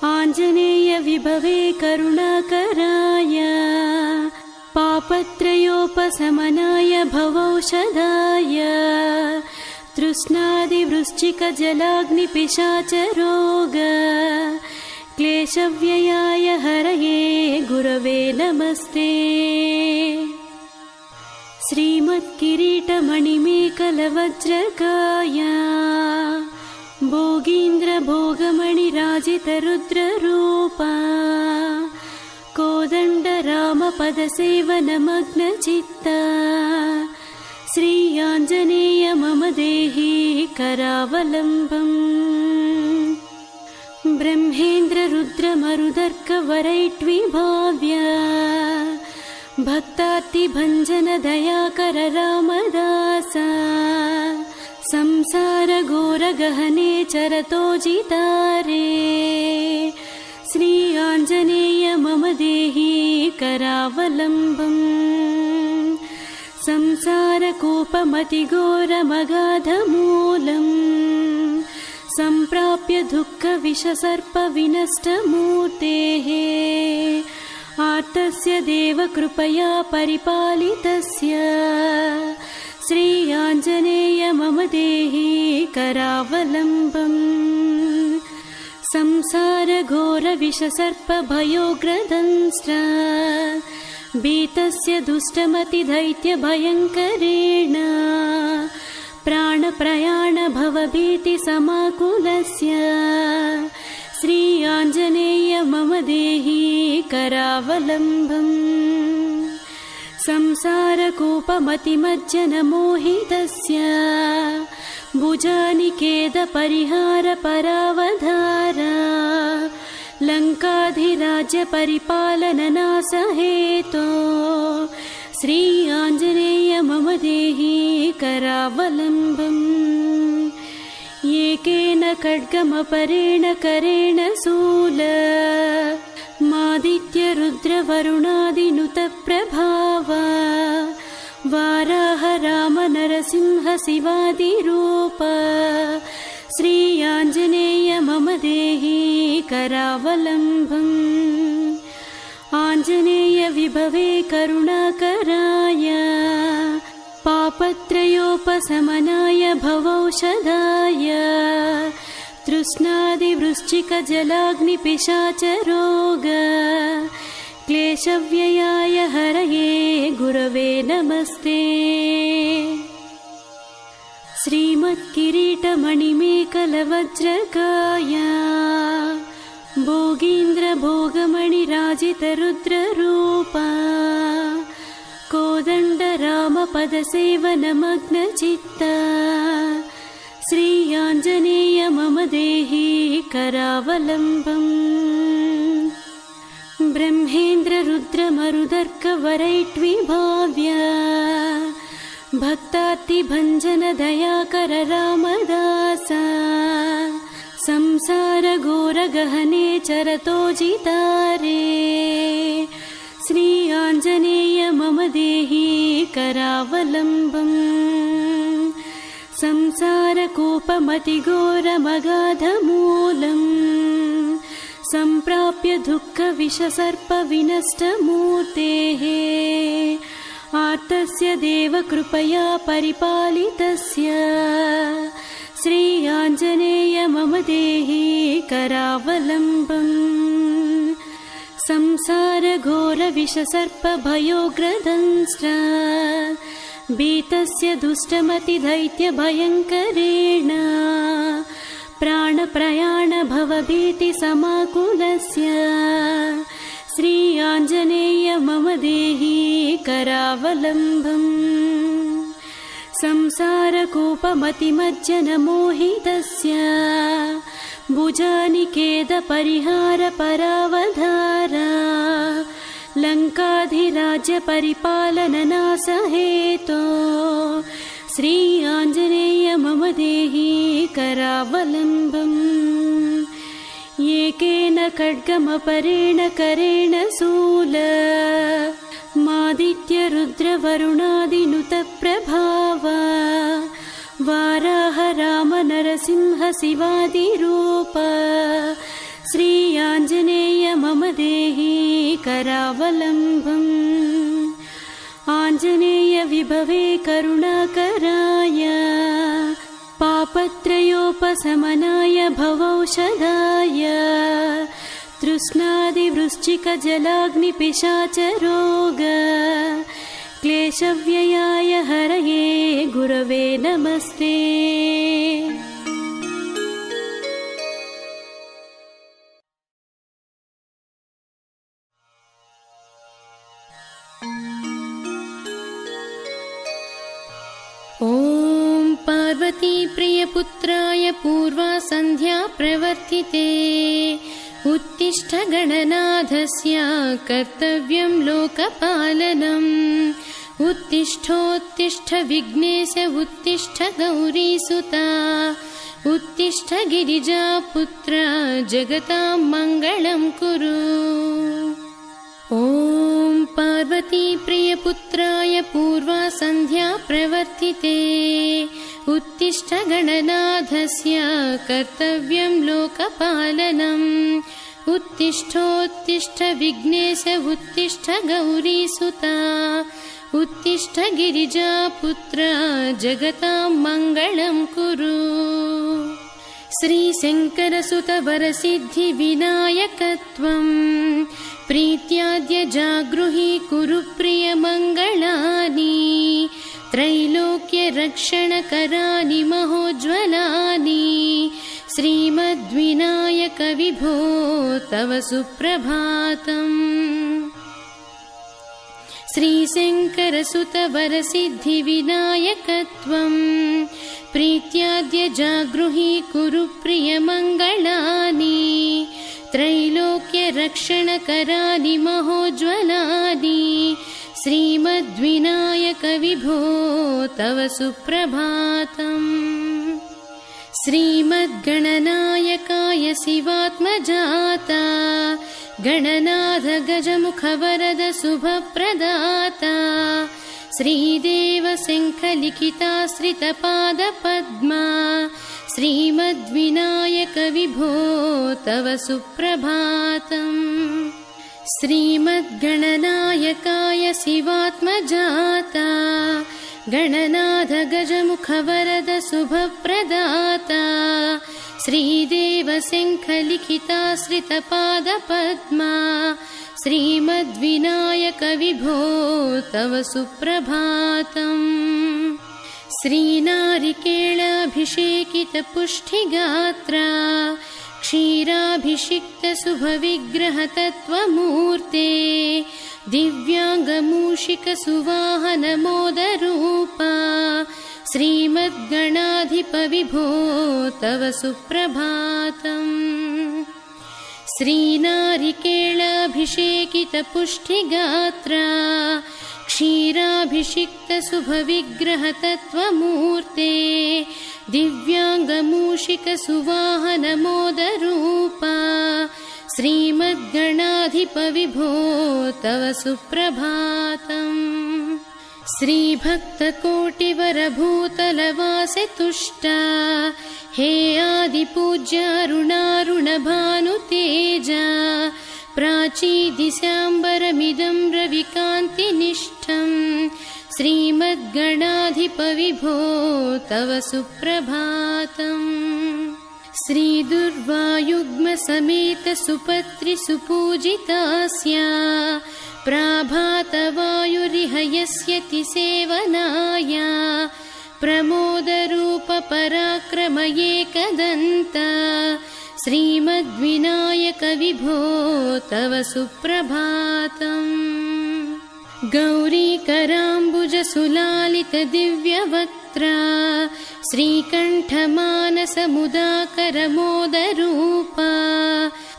आञ्जनेय विभवे करुणाकराय। पापत्रयोपशमनाय भवौषधाय तृष्णादिवृश्चिकजलाग्निपिशाचरोग। क्लेशव्ययाय हरये गुरवे नमस्ते। श्रीमत्किरीटमणिमेकलवज्रकाय। भोगीन्द्रभोगमणिराजितरुद्ररूपा। कोदण्ड रामपदसेवनमग्नचित्ता श्री आञ्जनेय मम देहि करावलम्बम्। ब्रह्मेन्द्ररुद्रमरुदर्कवरैट्विभाव्य भक्तातिभञ्जनदयाकर रामदास संसारघोरगहने चरतो जितारे श्री आञ्जनेय मम देहि करावलम्बम् संसारकूपमतिघोरमगाधमूलम् सम्प्राप्य दुःखविषसर्पविनष्टमूर्तेः आर्तस्य देवकृपया परिपालितस्य। श्री आञ्जनेय मम देहि करावलम्बम्। संसारघोरविषसर्पभयोग्रदंश्च भीतस्य दुष्टमतिदैत्यभयङ्करेण प्राणप्रयाण भवभीतिसमाकुलस्य श्री आञ्जनेय मम देहि करावलम्बम्। संसारकूपमतिमज्जनमोहितस्य भुजानिकेदपरिहारपरावधारा लङ्काधिराज्यपरिपालननासहेतो। श्री आञ्जनेय मम देहि करावलम्बम्। एकेन खड्गमपरेण करेण शूल मादित्यरुद्रवरुणादिनुतप्रभाव वाराह राम नरसिंह शिवादिरूप श्री आञ्जनेय मम देहि करावलम्बम्। आञ्जनेय विभवे करुणाकराय पापत्रयोपशमनाय भवौषधाय तृष्णादिवृश्चिकजलाग्निपिशाचरोग क्लेशव्ययाय हरये गुरवे नमस्ते श्रीमत्किरीटमणिमेकलवज्रकाय भोगीन्द्रभोगमणिराजितरुद्ररूपा कोदण्ड रामपदसेवनमग्नचित्ता श्रीयाञ्जनेय मम देहि करावलम्बम् ब्रह्मेन्द्ररुद्रमरुदर्कवरैट्विभाव्य भक्तातिभञ्जन दयाकर रामदास संसारघोरगहने चरतो जितारे श्री आञ्जनेय मम देहि करावलम्बम्। संसारकोपमतिघोरमगाधमूलम्। सम्प्राप्य दुःखविषसर्पविनष्टमूर्तेः आर्तस्य देवकृपया परिपालितस्य। श्री आञ्जनेय मम देहि करावलम्बम्। संसारघोरविषसर्पभयोग्रदंश्च भीतस्य दुष्टमतिदैत्यभयङ्करेण। प्राणप्रयाणभवभीतिसमाकुलस्य श्री आञ्जनेय मम देहि करावलम्बम्। संसारकूपमतिमज्जनमोहितस्य भुजानिकेदपरिहारपरावधारा लङ्काधिराज्यपरिपालननासहेतो श्री आञ्जनेय मम देहि करावलम्बम् एकेन खड्गमपरेण करेण शूल मादित्यरुद्रवरुणादिनुतप्रभाव वाराह राम नरसिंह शिवादिरूप श्री आञ्जनेय मम देहि करावलम्बम्। आञ्जनेय विभवे करुणाकराय पापत्रयोपशमनाय भवौषधाय तृष्णादिवृश्चिकजलाग्निपिशाचरोग क्लेशव्ययाय हरये गुरवे नमस्ते पार्वतीप्रियपुत्राय पूर्वा सन्ध्या प्रवर्तिते। उत्तिष्ठ गणनाथस्य कर्तव्यं लोकपालनम्। उत्तिष्ठोत्तिष्ठ विघ्नेश उत्तिष्ठ गौरीसुता उत्तिष्ठ गिरिजापुत्र जगतां मङ्गलं कुरु। ॐ पार्वतीप्रियपुत्राय पूर्वा सन्ध्या प्रवर्तिते उत्तिष्ठ गणनाथस्य कर्तव्यं लोकपालनम्। उत्तिष्ठोत्तिष्ठ विघ्नेश उत्तिष्ठ गौरीसुता उत्तिष्ठ गिरिजापुत्र जगतां मङ्गलं कुरु। श्रीशङ्करसुतवरसिद्धिविनायकत्वम् प्रीत्याद्य जागृही कुरु प्रियमङ्गलानि त्रैलोक्यरक्षणकरानि महोज्ज्वलानि। श्रीमद्विनायक विभो तव सुप्रभातम्। श्रीशङ्करसुतवरसिद्धिविनायकत्वम्। प्रीत्याद्य जागृही कुरु प्रियमङ्गलानि त्रैलोक्यरक्षणकरानि महोज्ज्वलानि श्रीमद्विनायक विभो तव सुप्रभातम् श्रीमद्गणनायकाय शिवात्मजाता गणनाथ गजमुखवरद शुभप्रदाता श्रीदेव श्रीमद्विनायक विभो तव सुप्रभातम् श्रीमद्गणनायकाय शिवात्मजाता गणनाथ गजमुखवरद शुभप्रदाता श्रीदेव शङ्खलिखिताश्रितपादपद्मा श्रीमद्विनायक विभो तव सुप्रभातम्। श्रीनारिकेळाभिषेकितपुष्टिगात्रा क्षीराभिषिक्तशुभविग्रहतत्त्वमूर्ते दिव्याङ्गमूषिकसुवाहनमोदरूपा श्रीमद्गणाधिपविभो तव सुप्रभातम् श्रीनारिकेळाभिषेकितपुष्टिगात्रा क्षीराभिषिक्तशुभविग्रहतत्त्वमूर्ते दिव्याङ्गमूषिकसुवाहनमोदरूपा श्रीमद्गणाधिपविभो तव सुप्रभातम् श्रीभक्तकोटिवरभूतलवासि तुष्टा हे आदिपूज्यारुणारुणभानुतेजा प्राची दिशाम्बरमिदं रविकान्तिनिष्ठम् श्रीमद्गणाधिपविभो तव सुप्रभातम् श्रीदुर्वायुग्मसमेतसुपत्रिसुपूजितास्या प्राभातवायुरिह यस्य तिसेवनाय प्रमोदरूपपराक्रमयेकदन्त श्रीमद्विनायकविभो तव सुप्रभातम्। गौरीकराम्बुजसुलालितदिव्यवक्त्रा श्रीकण्ठमानसमुदाकरमोदरूपा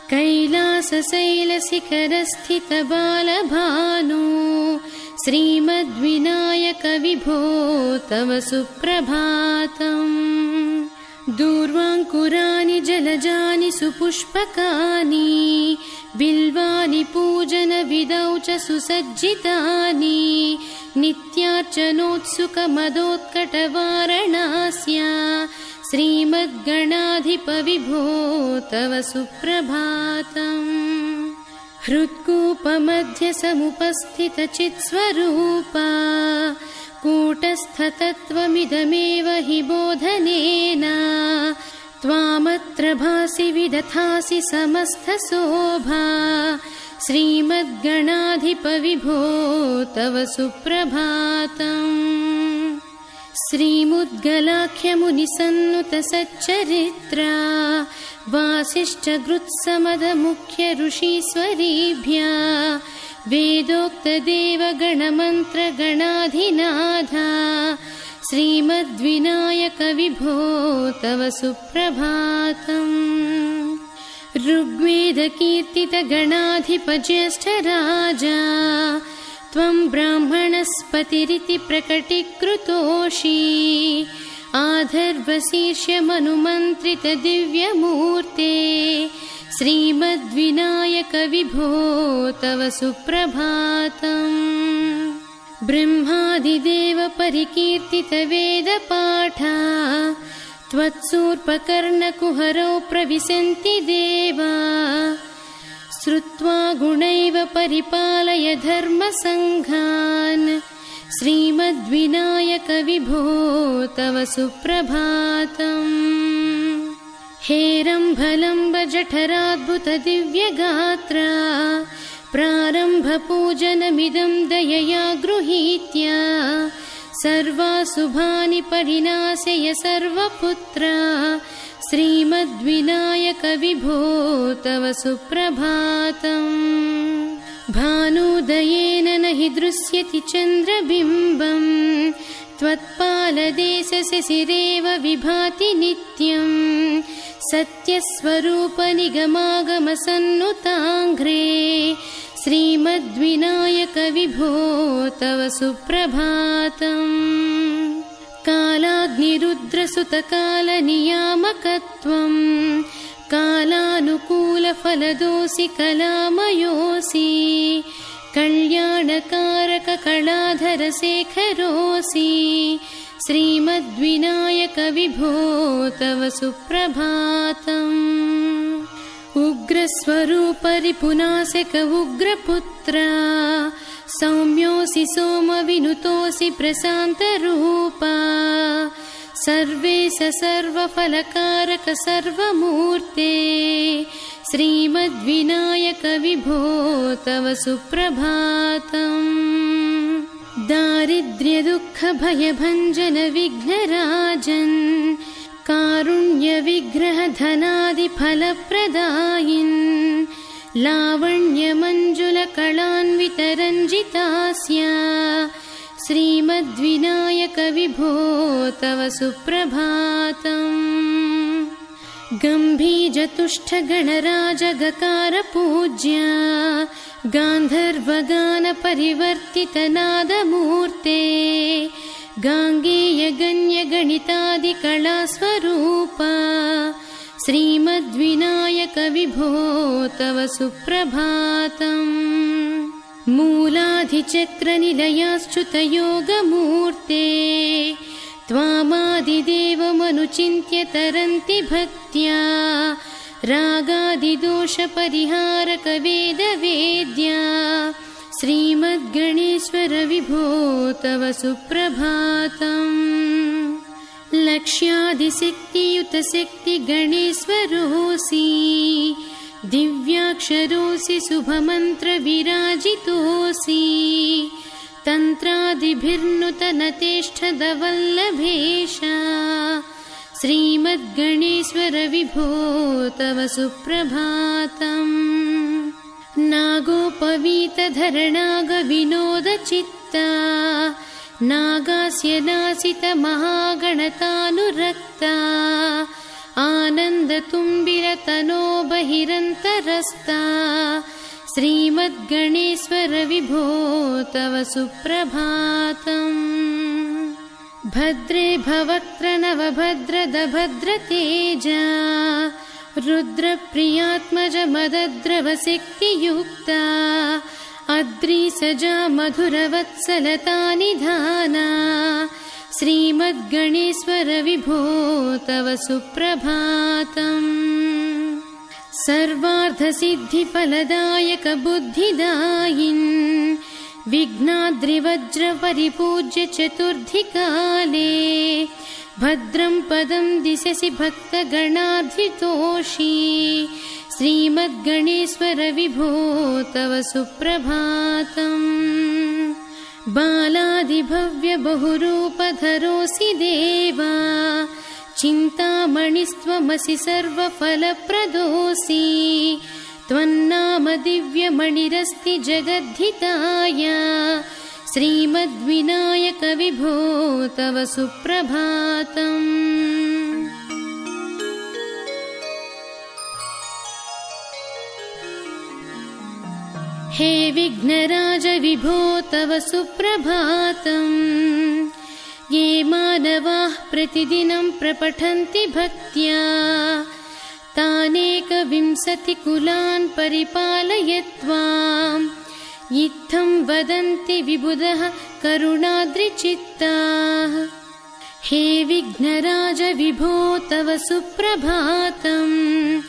कैलासशैलशिखरस्थितबालभानु श्रीमद्विनायकविभो तव सुप्रभातम् दूर्वाङ्कुराणि जलजानि सुपुष्पकानि बिल्वानि पूजनविधौ च सुसज्जितानि नित्यार्चनोत्सुकमदोत्कटवारणास्या श्रीमद्गणाधिपविभो तव सुप्रभातम्। हृत्कूपमध्यसमुपस्थितचित्स्वरूपा कूटस्थतत्त्वमिदमेव हि बोधनेन। त्वामत्र भासि विदधासि समस्तशोभा श्रीमद्गणाधिपविभो तव सुप्रभातम्। श्रीमुद्गलाख्यमुनिसन्नुतसच्चरित्रा। वासिष्ठगृत्समदमुख्यऋषीश्वरीभ्या वेदोक्तदेवगणमन्त्रगणाधिनाथा श्रीमद्विनायकविभो तव सुप्रभातम् ऋग्वेदकीर्तितगणाधिपज्येष्ठराजा त्वं ब्राह्मणस्पतिरिति प्रकटीकृतोषि आधर्वशीर्ष्यमनुमन्त्रितदिव्यमूर्ते श्रीमद्विनायकविभो तव सुप्रभातम् ब्रह्मादिदेव परिकीर्तितवेदपाठा त्वत्सूर्पकर्णकुहरौ प्रविशन्ति देवा। श्रुत्वा गुणैव परिपालय धर्मसङ्घान् श्रीमद्विनायकविभो तव सुप्रभातम् हेरम्भलम्बजठराद्भुतदिव्यगात्रा प्रारम्भपूजनमिदं दयया गृहीत्या सर्वाशुभानि परिनाशय सर्वपुत्रा श्रीमद्विनायकविभो तव सुप्रभातम् भानुदयेन न हि दृश्यति चन्द्रबिम्बम् त्वत्पालदेशशिशिरेव विभाति नित्यम् सत्यस्वरूपनिगमागमसन्नुताङ्घ्रे श्रीमद्विनायकविभो तव सुप्रभातम् कालाग्निरुद्रसुतकालनियामकत्वम् कालानुकूलफलदोऽसि कलामयोऽसि कल्याणकारककलाधरशेखरोऽसि श्रीमद्विनायकविभो तव सुप्रभातम् उग्रस्वरूपरिपुनाशक उग्रपुत्रा सौम्योऽसि सोमविनुतोऽसि प्रशान्तरूपा सर्वेश सर्वफलकारक सर्वमूर्ते श्रीमद्विनायकविभो तव सुप्रभातम् दारिद्र्यदुःखभयभञ्जन विघ्नराजन् कारुण्यविग्रहधनादिफलप्रदायिन् लावण्यमञ्जुलकलान्वितरञ्जितास्या। श्रीमद्विनायक विभो तव सुप्रभातम् पूज्या गान्धर्वगानपरिवर्तितनादमूर्ते गाङ्गेयगण्यगणितादिकलास्वरूपा श्रीमद्विनायक विभो तव सुप्रभातम् मूलाधिचक्रनिलयाश्च्युतयोगमूर्ते त्वामादिदेवमनुचिन्त्य तरन्ति भक्त्या। रागादिदोषपरिहारकवेदवेद्या। श्रीमद्गणेश्वर विभो तव सुप्रभातम्। लक्ष्यादिशक्तियुतशक्तिगणेश्वरोऽसि। दिव्याक्षरोऽसि शुभमन्त्रविराजितोऽसि तन्त्रादिभिर्नुतनतेष्ठदवल्लभेश। श्रीमद्गणेश्वर विभो तव सुप्रभातम् नागोपवीतधरणागविनोदचित्ता। नागास्य नासितमहागणतानुरक्ता आनन्दतुम्बिरतनो बहिरन्तरस्ता श्रीमद्गणेश्वर विभो तव सुप्रभातम्। भद्रे भवक्त्र नवभद्रदभद्रतेजा रुद्रप्रियात्मज मदद्रवशक्तियुक्ता अद्रिसजा मधुरवत्सलता निधाना श्रीमद्गणेश्वर विभो तव सुप्रभातम् सर्वार्धसिद्धिफलदायक बुद्धिदायिन् विघ्नाद्रिवज्रपरिपूज्य चतुर्धिकाले भद्रं पदं दिशसि भक्तगणाधितोषी श्रीमद्गणेश्वर विभो तव सुप्रभातम् बालादिभव्य बहुरूपधरोऽसि देवा चिन्तामणिस्त्वमसि सर्वफलप्रदोऽसि त्वन्नाम दिव्यमणिरस्ति जगद्धिताय। श्रीमद्विनायक विभो तव सुप्रभातम्। हे विघ्नराज विभो तव सुप्रभातम् ये मानवाः प्रतिदिनं प्रपठन्ति भक्त्या। तानेकविंशतिकुलान् परिपालय त्वाम् इत्थं वदन्ति विबुधः करुणाद्रिचित्ताः। हे विघ्नराज विभो तव सुप्रभातम्।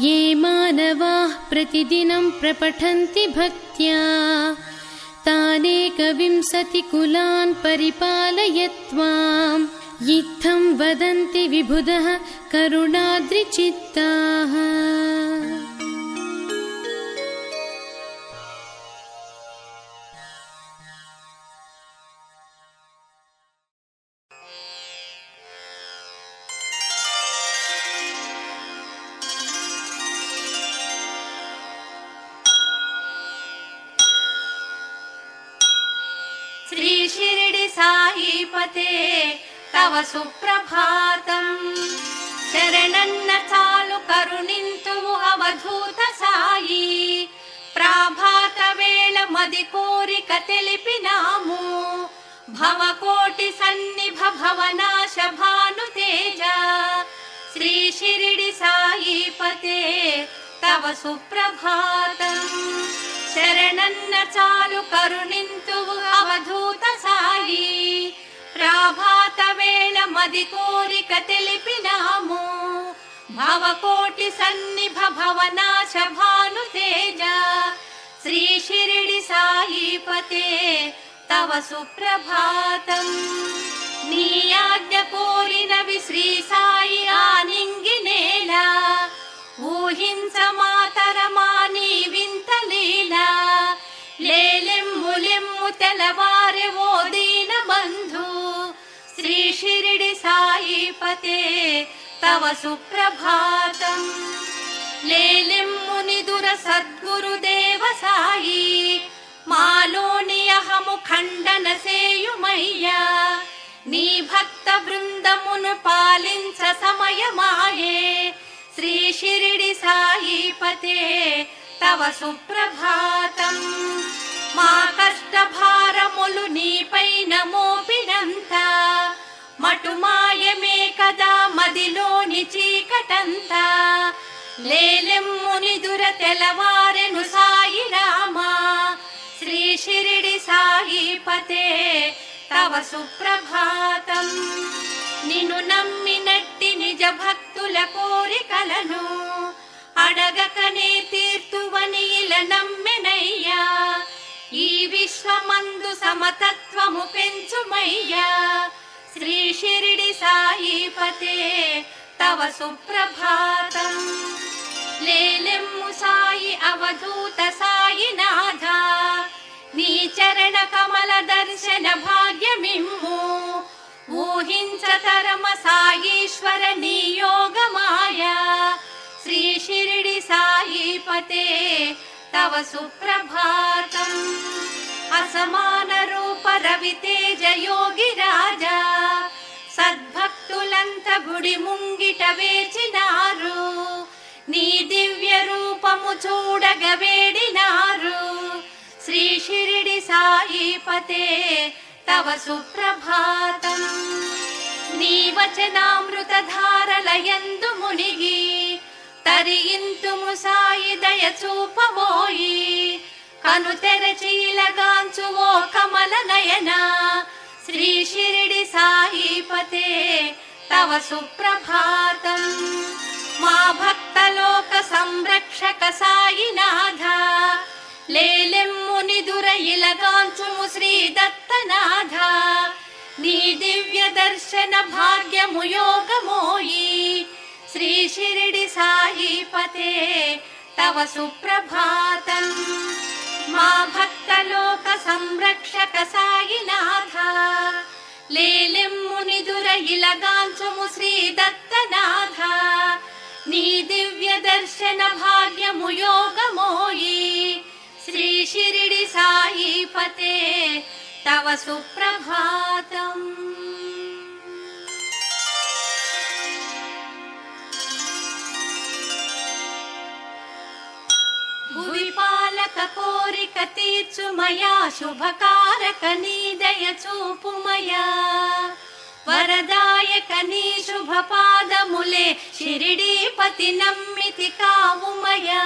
ये मानवाः प्रतिदिनं प्रपठन्ति भक्त्या तानेकविंशतिकुलान् परिपालय त्वाम् इत्थं वदन्ति विबुधः करुणाद्रिचित्ताः तव सुप्रभातम्। शरणन्न चालु करुणिन्तु अवधूत सायि प्राभातवेल मदि कोरिकलिपि नामो। भवकोटि सन्निभ भवनाश भानुतेज। श्री शिरिडि साई पते तव सुप्रभातम्। शरणन्न चालु करुणिन्तु अवधूत सायि సాయి ప్రాభాత వేళ మది కోరిక తెలిపినాము భవకోటి సన్నిభ భవనాశ భాను తేజ శ్రీ షిరిడి సాయిపతే తవ సుప్రభాతం నీ ఆజ్ఞ కోరినవి శ్రీ సాయి ఆనింగినేలా ఊహించ మాతరమా నీ వింత లీలా లేలెమ్ము लवारे वोदीन बन्धु श्रीशिरिडि साईपते तव सुप्रभातम्गुरुदेव साई मालो निहमुख नेयुमय्या निभक्त बृन्दमुन् पालिञ्च समय माये श्री शिरिडि साईपते तव सुप्रभातम् మా కష్ట భారములు నీపైన మోపినంత మటుమాయమే కదా మదిలోని చీకటంతా లేలెమ్ముని దుర తెలవారెను సాయి రామా శ్రీ షిరిడి సాయిపతే తవ సుప్రభాతం నిన్ను నమ్మినట్టి నిజ భక్తుల కోరికలను అడగకనే తీర్తువని ఇలా నమ్మెనయ్యా ఈ విశ్వమందు సమతత్వము పెంచుమయ్యా శ్రీ షిరిడి సాయిపతే తవ సుప్రభాతం లేలెమ్ము సాయి అవధూత సాయినాథ నీ చరణ కమల దర్శన భాగ్యమిమ్ము ఊహించతరమ సాయీశ్వర నీ యోగమాయా శ్రీ షిరిడి సాయిపతే తవ సుప్రభాతం. అసమాన రూప రవితేజ యోగి రాజా. సద్భక్తులంత గుడి ముంగిట వేచినారు. నీ దివ్య రూపము చూడగ వేడినారు. శ్రీ షిరిడి సాయి పతే తవ సుప్రభాతం. నీ వచనామృత ధారలయందు మునిగి తరియింతుము సాయి దయ చూపబోయి కను తెరచీలగాంచు ఓ కమల నయన శ్రీ షిరిడి సాయిపతే తవ సుప్రభాతం మా భక్తలోక సంరక్షక సాయినాథ లేలెమ్ముని దురయిలగాంచుము శ్రీ దత్తనాథ నీ దివ్య దర్శన భాగ్యము యోగమోయి श्री शिरिडि सायिपते तव सुप्रभातम् मा भक्तलोकसंरक्षक सायिनाथ लीलिमुनिदुर इलगाञ्चमु श्रीदत्तनाथ। नीदिव्यदर्शन भाग्यमुयोगमोयि श्रीशिरिडि सायिपते तव सुप्रभातम्। भुविपालककोरिक तीर्चुमया शुभकारकनिदयचूपुमया। वरदाय कनीशुभपादमुले शिरिडीपतिनम् मिति कावुमया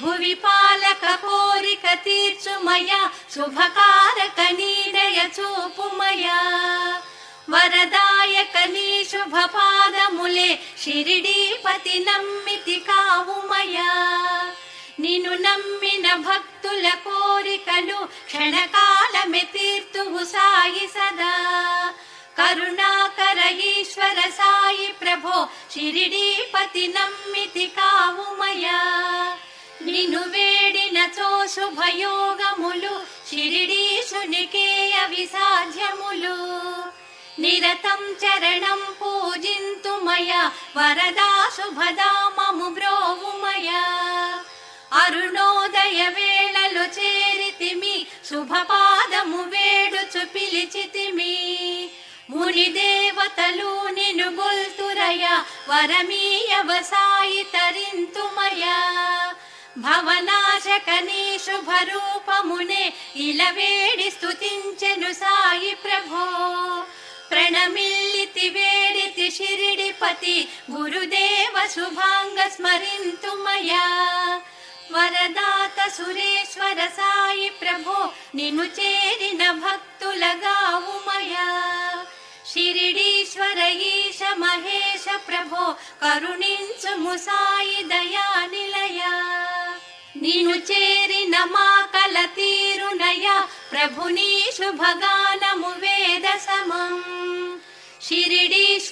भुवि पालक कोरिक तीर्चुमया वरदायकनी शुभपादमुले वरदाय कनीशुभपादमुले शिरिडीपतिनम्मिति कावुमया శుభ పాదములే షిరిడీపతి నమ్మితి కావుమయా నిన్ను నమ్మిన భక్తుల కోరికలు క్షణకాలమే తీర్తువు సాయి సదా కరుణాకర ఈశ్వర సాయి ప్రభో షిరిడీపతి నమ్మితి కావుమయా నిన్ను వేడిన చో శుభయోగములు షిరిడీశునికే అవి సాధ్యములు నిరతం చరణం పూజింతుమయ వరదా శుభదామము బ్రోవుమయా అరుణోదయ వేళలు చేరితిమి శుభపాదము వేడుచు పిలిచితిమి ముని దేవతలు నిను గొల్తురయ వరమీయవ సాయి తరింతుమయా భవనాశక నీ శుభ రూపమునే ఇలా వేడి స్తుతించెను సాయి ప్రభో ప్రణమిల్లితి వేడితి షిరిడిపతి గురుదేవ శుభాంగ స్మరింతుమయా వరదాత वरदात सुरेश्वर साई प्रभो निनुचेरिन न भक्तुलावया शिरिडीश्वर ईश महेश प्रभो करुणींसु मुसायि दयानिलया निनुचेरि न मा कलतीरुनया प्रभुनीषु भगानमुवेद समम्। शिरिडीश्वरनी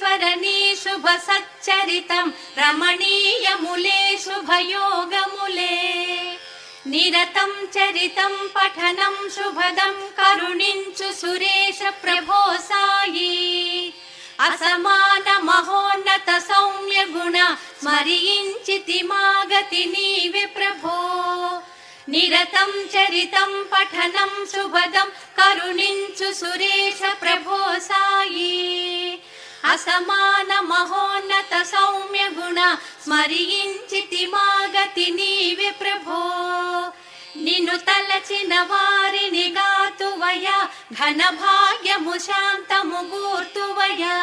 शिरिडीश्वरणी शुभसच्चरितं रमणीयमुले शुभयोगमुले निरतम् चरितम् पठनम् शुभदम् करुणिञ्चु सुरेश प्रभो सायि असमान महोन्नत सौम्यगुणाञ्चितिमा गतिनि वि प्रभो। గుణ స్మరించితి మాగతి నీవే ప్రభో నిరతం చరితం పఠనం శుభదం కరుణించు సురేష ప్రభో సాయి అసమాన మహోన్నత సౌమ్య గుణ స్మరించితి మాగతి నీవే ప్రభో నిన్ను తలచిన వారిని గాతువయా ఘన భాగ్యము శాంతము గూర్తువయా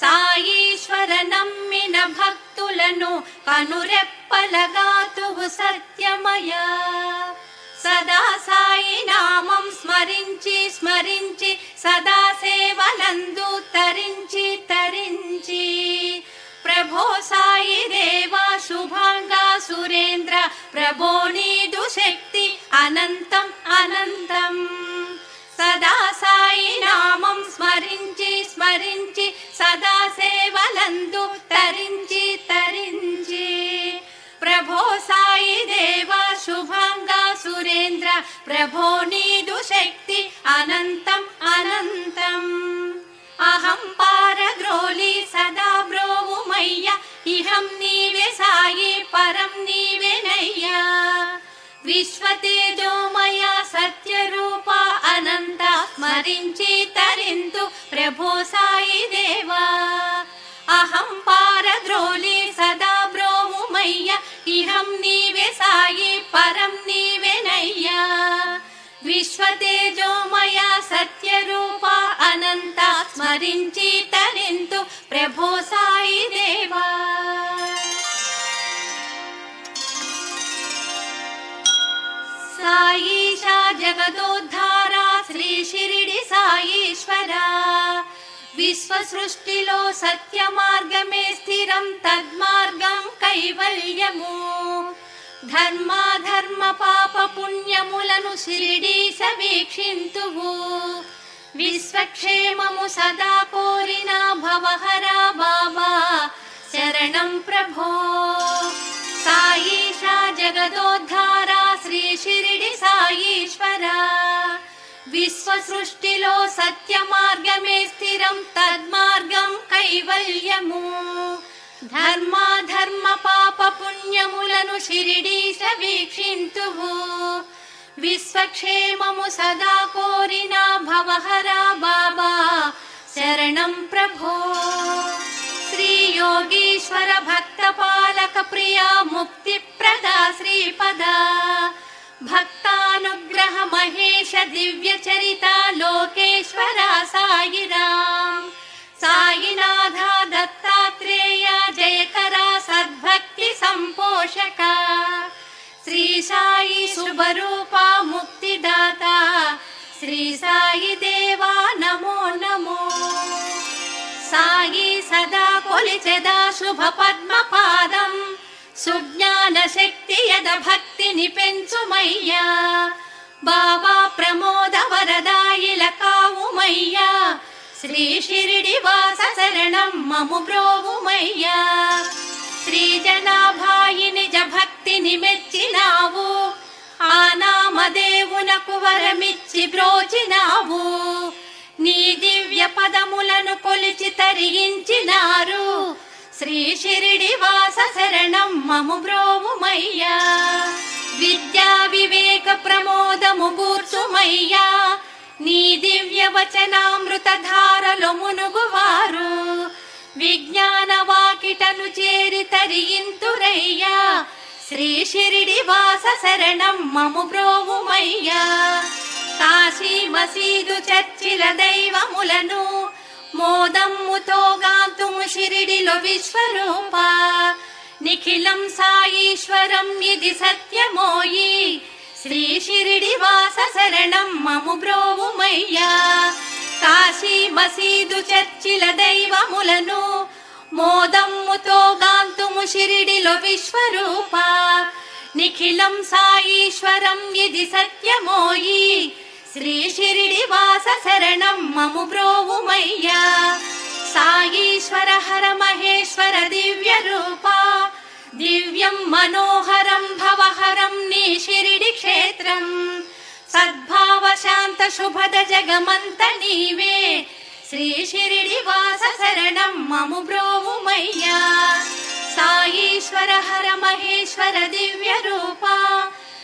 సాయీశ్వర నమ్మిన భక్తులను కనురెప్పలగాతువు సత్యమయ సదా సాయి నామం స్మరించి స్మరించి సదా సేవలందు తరించి తరించి ప్రభో సాయి దేవా శుభంగా సురేంద్ర ప్రభో నీదు శక్తి అనంతం అనంతం सदा साई नामं स्मरिञ्चि स्मरिञ्चि सदा सेवलन्तु तरिञ्चि तरिञ्चि। प्रभो साई देव शुभाङ्गा सुरेन्द्र प्रभो नीदु शक्ति अनन्तम् अनन्तम्। अहं पारद्रोलि सदा ब्रोवु भ्रोमुमय्या इहं नीवे सायि परं नीवेय्या विश्वतेजोमया सत्यरूपा अनन्ता मरिञ्चि तरिन्तु प्रभो साई देवा। अहं पारद्रोलि सदा ब्रोमुमय्या इहं नीवे साई परं नी वेन विश्वतेजोमया सत्यरूपा अनन्ता मरिञ्चि तरिन्तु प्रभो साई देवा। साईषा जगदोद्धारा श्रीशिरिडि साईश्वरा। विश्वसृष्टिलो सत्यमार्गमे स्थिरं तद् मार्गं कैवल्यमु। धर्मा शिरिडी स वीक्षिन्तु विश्वक्षेममु सदा कोरिना भवहरा बाबा। शरणं प्रभो। साईषा जगदोद्धारा ईश्वर विश्वसृष्टिलो सत्यमार्गमे स्थिरं तद् कैवल्यमु धर्म धर्म पाप पुण्यमुलनु शिरिडीश वीक्षन्तुः विश्वक्षेममु सदा कोरिना भवहरा बाबा शरणं प्रभो श्रीयोगीश्वर भक्तपालक प्रिया मुक्तिप्रदा श्रीपदा भक्तानुग्रह महेश दिव्यचरिता लोकेश्वरा सायि राम् साईनाधा दत्तात्रेया जयकरा सद्भक्तिसम्पोषका श्री साई शुभरूपा मुक्तिदाता। श्री साई देवा नमो नमो। साई सदा कुलिचदा च दाशुभ पद्मपादम् సుజ్ఞాన శక్తి యద భక్తిని పెంచుమయ్యా బాబా ప్రమోద వరదాయిల కావుమయ్యా శ్రీ షిరిడి వాస శరణం మము బ్రోవుమయ్యా శ్రీ జనాభాయి నిజ భక్తిని మెచ్చినావు ఆ నామదేవునకు వరమిచ్చి బ్రోచినావు నీ దివ్య పదములను కొలిచి తరిగించినారు శ్రీ షిరిడి వాస శరణం మము బ్రోవుమయ్యా. విద్యా వివేక ప్రమోదము కూర్చుమయ్యా నీ దివ్య వచనామృత ధారలు మునుగువారు విజ్ఞాన వాకిటను చేరి తరియింతురయ్యా. శ్రీ షిరిడి వాస శరణం మము బ్రోవుమయ్యా. కాశీ మసీదు చర్చిల దైవములను मोदम् मुतो गातुम् शिरिडिलो विश्वरूपा। निखिलम् साईश्वरम् यदि सत्यमोयि। श्रीशिरिडिवास शरणम् ममु ब्रोवु मय्या। काशी मसीदु चर्चिल दैवमुलनु। मोदम् मुतो गातुमुरिडि शिरिडिलो विश्वरूपा। निखिलम् साईश्वरम् यदि सत्यमोयि। షిరిడి వాస శరణం మము బ్రోవుమయ్యా సాయీశ్వర హర మహేశ్వర దివ్య రూప దివ్యం మనోహరం భవహరం నీ షిరిడి క్షేత్రం సద్భావ శాంత శుభద జగమంత నీవే శ్రీ షిరిడి వాస శరణం మము బ్రోవుమయ్యా సాయీశ్వర హర మహేశ్వర దివ్య రూప దివ్యం మనోహరం భవహరం నీ షిరిడి క్షేత్రం సద్భావ శాంత శుభద జగమంత నీవే శ్రీ షిరిడి వాస శరణం మము బ్రోవుమయ్యా మంగళం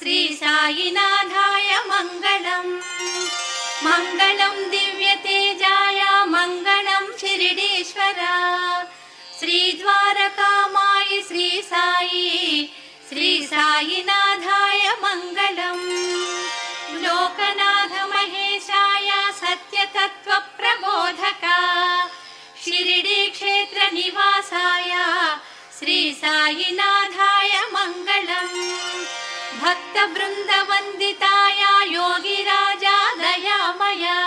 श्रीसायिनाथाय मङ्गलम्। मङ्गलम् दिव्यतेजाय मङ्गलम् शिरिडीश्वर। श्रीद्वारकामाय श्रीसायि श्रीसायिनाथाय श्री सायिनाधाय मङ्गलम्। लोकनाथमहेशाय सत्यतत्त्वप्रबोधका। शिरिडिक्षेत्रनिवासाय श्रीसायिनाथाय मङ्गलम्। भक्तवृन्दवन्दिताया योगिराजा दयामया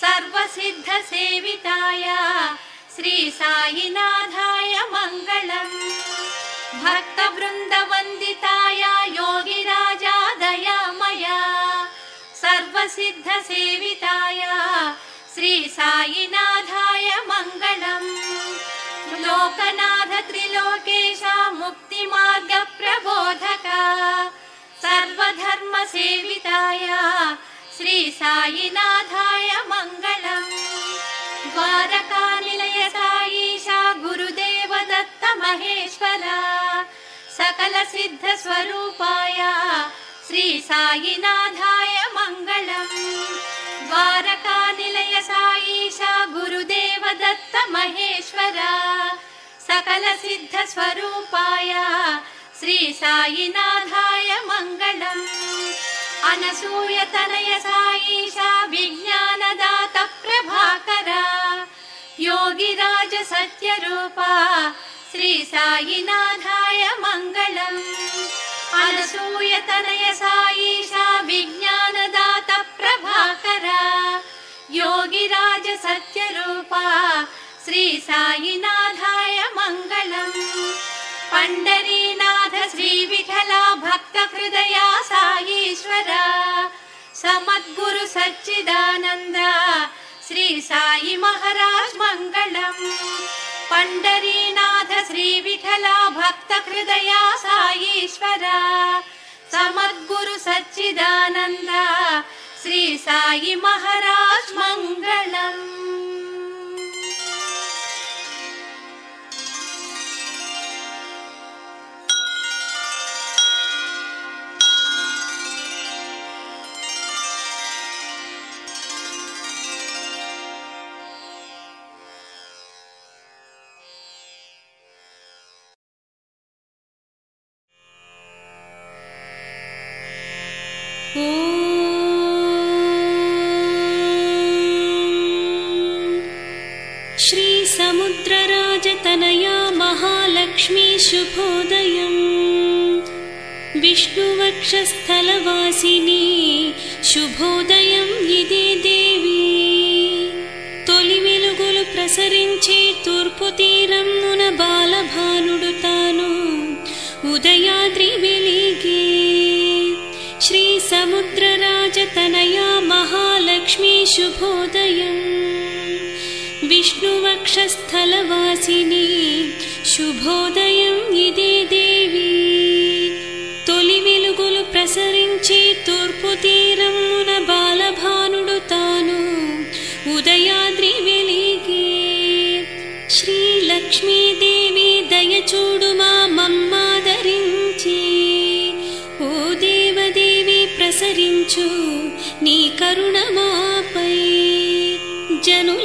सर्वसिद्धसेविताय श्रीसायिनाथाय मङ्गलम् भक्तवृन्दवन्दिताय योगिराजा दयामया सर्वसिद्धसेविताय श्रीसायिनाथाय मङ्गलम् लोकनाथ त्रिलोकेशा मुक्तिमार्गप्रबोधका सर्वधर्मसेविताय श्री सायिनाधाय मङ्गलम्। द्वारकालिलय साईशा गुरुदेव दत्त दत्तमहेश्वरा सकलसिद्धस्वरूपाय श्री साईनाधाय मङ्गलम्। द्वारका निलय साईषा गुरुदेव दत्त महेश्वरा सकल सिद्ध स्वरूपाय श्री सायिनाधाय मङ्गलम् अनसूयतनय साईषा विज्ञानदात प्रभाकरा योगिराज सत्यरूपा श्री सायिनाधाय मङ्गलम् अनसूयतनय साईशा विज्ञान भाकरा योगिराज सत्यरूपा श्रीसायिनाथाय मङ्गलम् पण्डरीनाथ श्रीविठला भक्तहृदया भक्त समद्गुरु सच्चिदानन्द श्री साई महाराज मङ्गलम् पण्डरीनाथ श्रीविठला भक्तहृदया भक्त समद्गुरु सच्चिदानन्द श्री साई महाराज मङ्गलम् महालक्ष्मी शुभोदयम् विष्णुवक्षस्थलवासिनी శుభోదయం ఇదే దేవి తొలి వెలుగులు ప్రసరించే తూర్పు తీరమున బాలభానుడు తాను ఉదయాద్రి వెలిగే శ్రీ సముద్రరాజతనయా మహాలక్ష్మీ శుభోదయం విష్ణువక్షస్థలవాసిని శుభోదయం ఇదే దేవి. తొలి వెలుగులు ప్రసరించే తూర్పు తీరమున బాలభానుడు తాను ఉదయాద్రి వెలిగే. శ్రీ లక్ష్మీదేవి దయచూడు మా మమ్మాదరించి. ఓ దేవదేవి ప్రసరించు నీ కరుణమాపై జను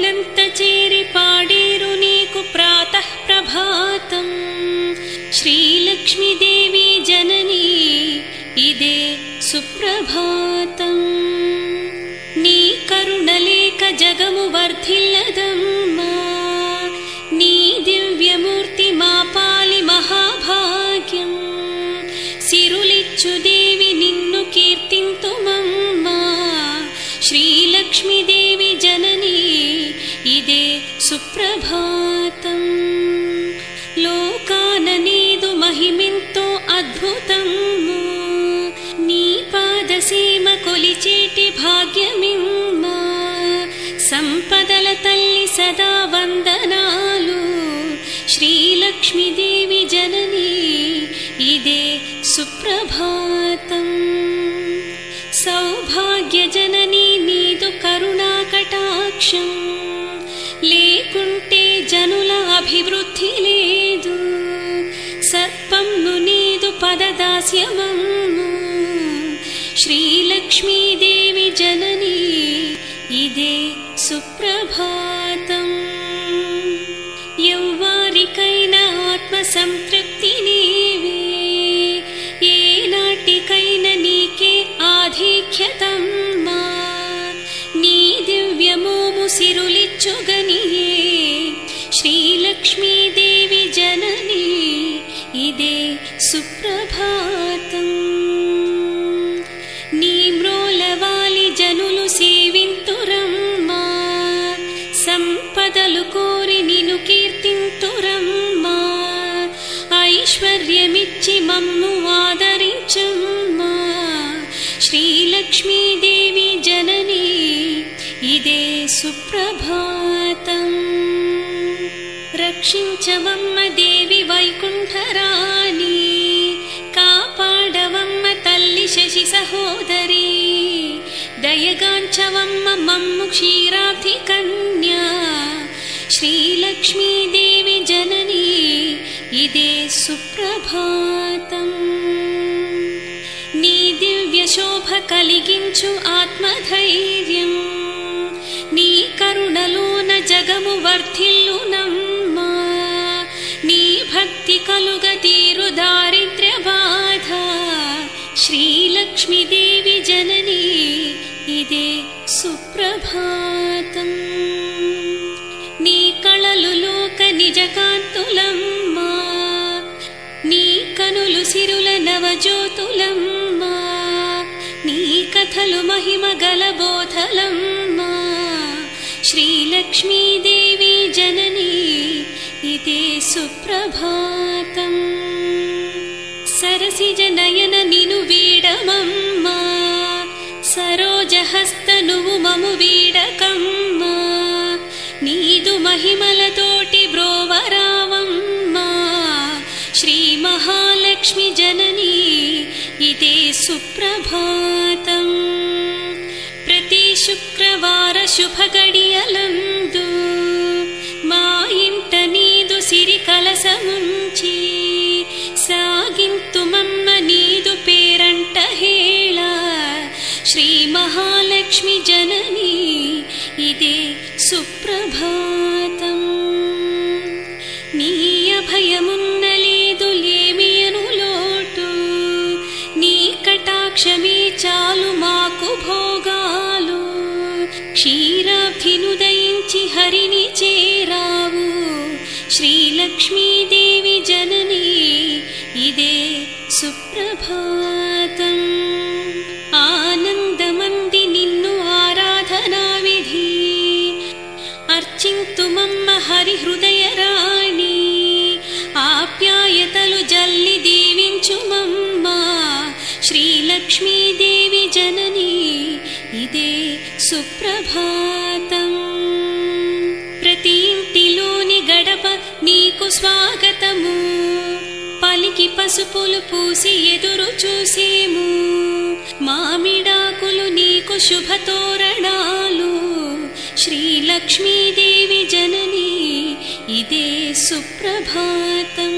समर्थ यन निनु सरोजहस्तनुवु मम बीडकं नीदु महिमलतो ब्रोवरावं श्रीमहालक्ष्मि जननी इति सुप्रभातम्। प्रति शुक्रवारशुभडियलं లక్ష్మి జననీ ఇదే సుప్రభాతం. నీ అభయమున్నలేదులేమియను లోటు నీ కటాక్షమే చాలు మాకు భోగాలు. క్షీరాభినుదయించి హరిని చేరావు శ్రీలక్ష్మీదేవి జననీ ఇదే సుప్రభా హృదయరాణి ఆప్యాయతలు జల్లి దీవించుమమ్మా. శ్రీలక్ష్మీదేవి జనని ఇదే సుప్రభాతం. ప్రతి ఇంటిలోని గడప నీకు స్వాగతము. పలికి పసుపులు పూసి ఎదురు చూసేము. మామిడాకులు నీకు శుభతోరణాలు శ్రీలక్ష్మీదేవి జననీ ఇదే సుప్రభాతం.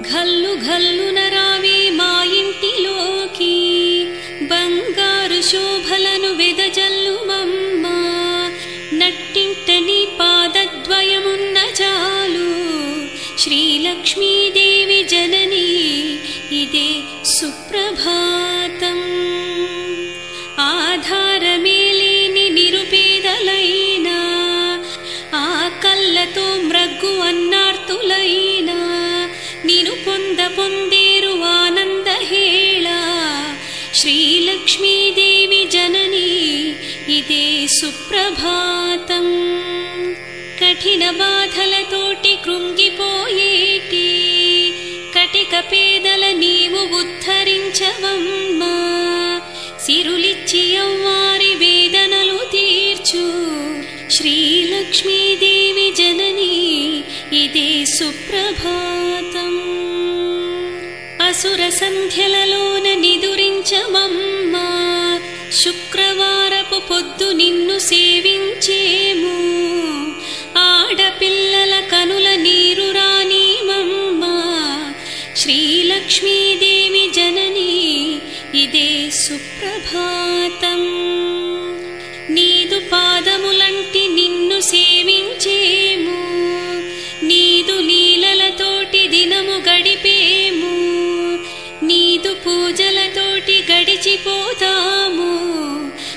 ఘల్లు ఘల్లు నరావే మా ఇంటిలోకి బంగారు శోభలను వెదజల్లు మమ్మ. నట్టింటని పాదద్వయమున్న చాలు శ్రీలక్ష్మీదేవి జననీ. సుప్రభాతం. కఠిన బాధలతోటి కృంగిపోయేటి. కటిక పేదల నీవు ఉద్ధరించవమ్మా. సిరులిచ్చి అవ్వారి వేదనలు తీర్చు. శ్రీలక్ష్మీదేవి జననీ ఇదే సుప్రభాతం. అసుర సంధ్యలలోన నిదురించవమ్మా శుక్రవారపు పొద్దు నిన్ను సేవించేము. ఆడపిల్లల కనుల నీరు రానీమమ్మా. శ్రీలక్ష్మీదేవి జనని ఇదే సుప్రభాతం. నీదు పాదములంటి నిన్ను సేవించేము. నీదు లీలలతోటి దినము గడిపేము. నీదు పూజలతోటి గడిచిపోతాము.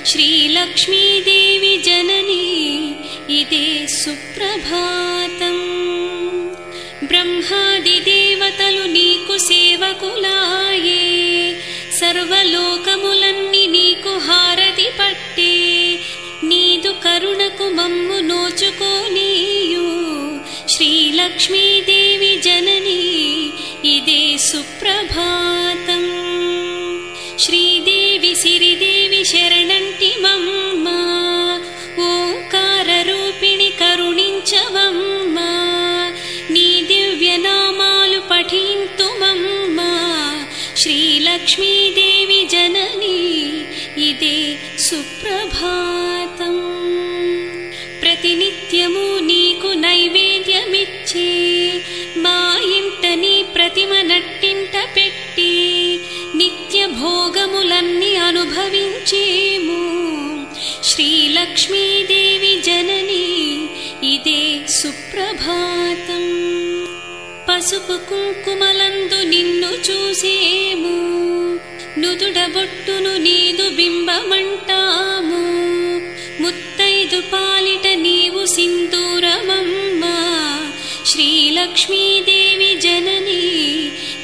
శ్రీలక్ష్మీదేవి జనని ఇదే సుప్రభాతం. బ్రహ్మాది దేవతలు నీకు సేవకులాయే. సర్వలోకములన్నీ నీకు హారతి పట్టే. నీదు కరుణకు మమ్ము నోచుకోనీయు. శ్రీలక్ష్మీదేవి జనని పసుపు కుంకుమలందు నిన్ను చూసేము. నుదుడ బొట్టును నీదు బింబమంటాము. ముత్తైదు పాలిట నీవు సింధూరమమ్మ. శ్రీలక్ష్మీదేవి జనని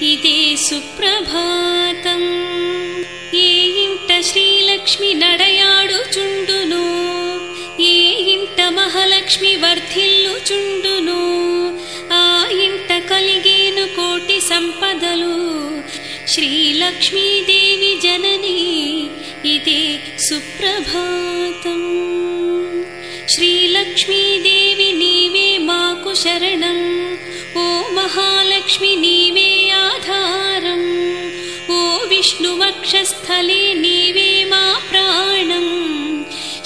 ఇదే సుప్రభాతం. ఏ ఇంట శ్రీలక్ష్మి నడయాడుచుండును? ఏ ఇంట మహాలక్ష్మి వర్ధిల్లుచుండును? श्रीलक्ष्मीदेवि जननी इति सुप्रभातम्। श्रीलक्ष्मीदेवि नीवे मा कुशरणम् महालक्ष्मि नीवे आधारम् ओ विष्णुवक्षस्थले नीवे मा प्राणम्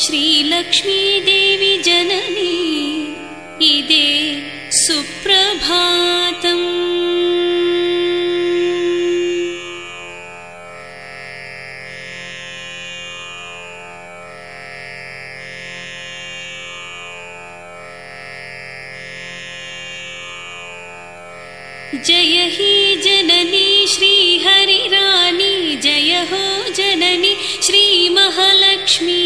श्रीलक्ष्मीदेवि जननी इदे सुप्रभा श्रीमहालक्ष्मी।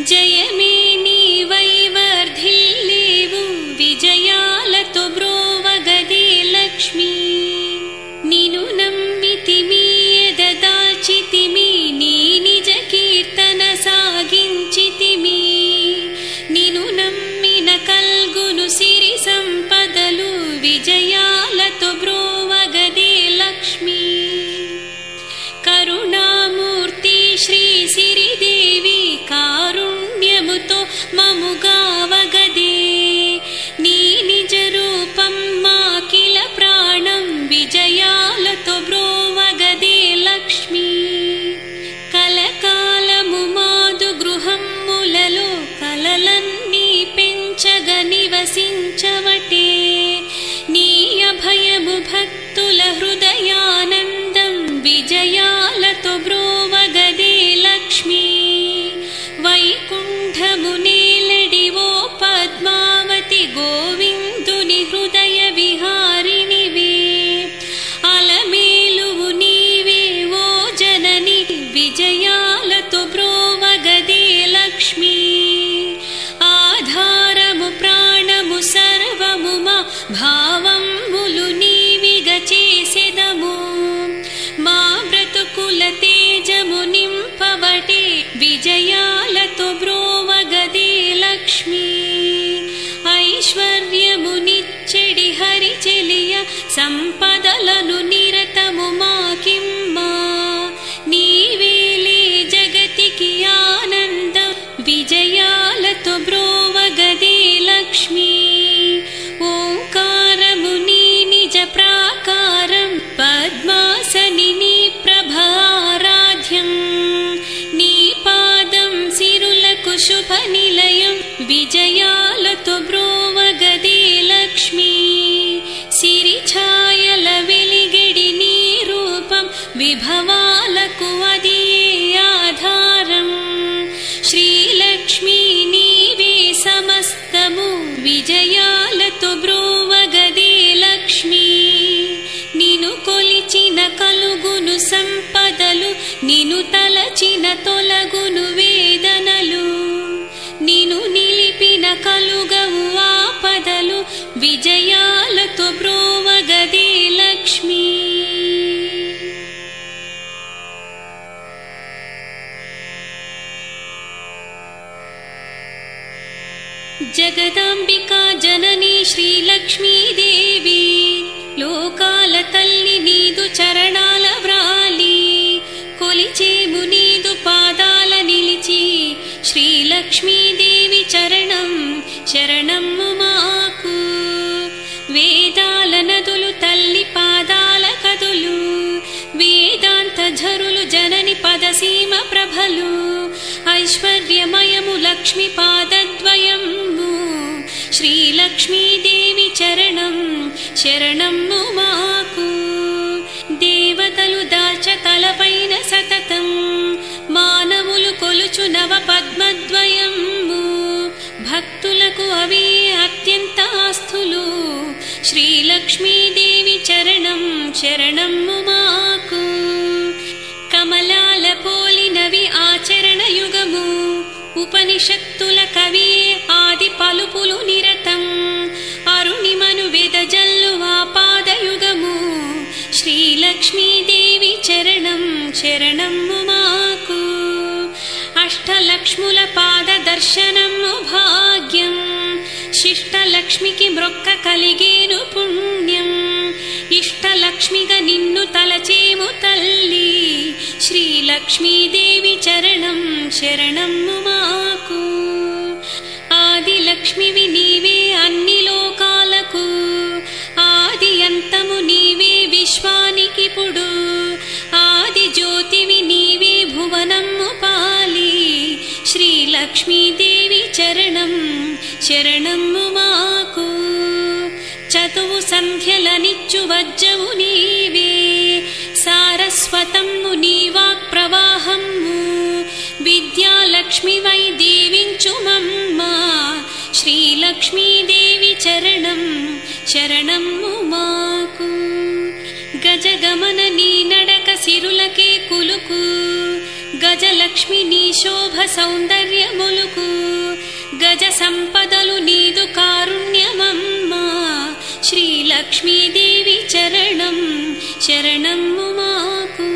जय मेनी वैवर्धिल्लेवु विजयालतु ब्रोवगदे लक्ष्मी। निनुनंमिति मे य ददाचितिमे वर्ति కలిగేను పుణ్యం. ఇష్టలక్ష్మిగా నిన్ను తలచేము తల్లి. శ్రీలక్ష్మీదేవి చరణం శరణం వీరులకే కులుకు గజలక్ష్మి నీ శోభ సౌందర్యములుకు గజ సంపదలు నీదు కారుణ్యమమ్మా శ్రీలక్ష్మీదేవి చరణం శరణము మాకు.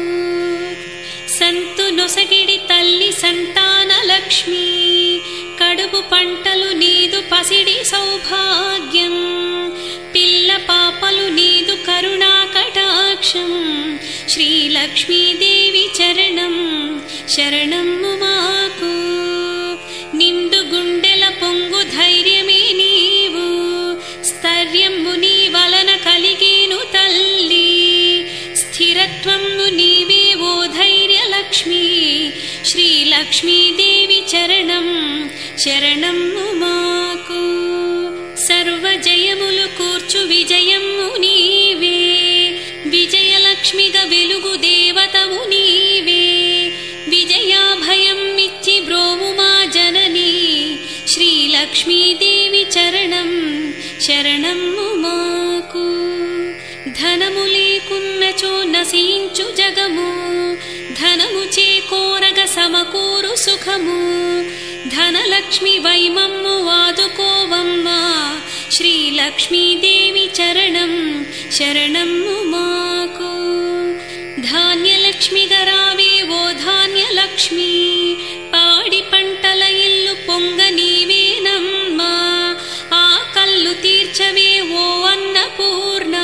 సంతు నొసగిడి తల్లి సంతాన లక్ష్మి కడుపు పంటలు నీదు పసిడి సౌభాగ్యం. సకల పాపలు నీదు కరుణా కటాక్షం. శ్రీలక్ష్మీదేవి చరణం శరణమ్ము మాకు. నిండు గుండెల పొంగు ధైర్యమే నీవు. స్థైర్యము నీ వలన కలిగేను తల్లి. స్థిరత్వము నీవే ఓ ధైర్యలక్ష్మి. శ్రీలక్ష్మీదేవి చరణం శరణము మాకు. విజయములు కూర్చు విజయము నీవే. విజయలక్ష్మిగా వెలుగు దేవతము నీవే. విజయాభయం ఇచ్చి బ్రోము మా జనని. శ్రీలక్ష్మీదేవి చరణం శరణము మాకు. ధనము లేకున్నచో నశించు జగము. ధనము చేకోరగ సమకూరు సుఖము. ధనలక్ష్మి వైమమ్ము వాదుకోవమ్మా. శ్రీలక్ష్మీదేవి చరణం శరణమ్ము మాకు ధాన్యలక్ష్మిగా రావే ఓ ధాన్యలక్ష్మి. పాడి పంటల ఇల్లు పొంగ నీవేనమ్మా ఆ కళ్ళు తీర్చవే ఓ అన్నపూర్ణ.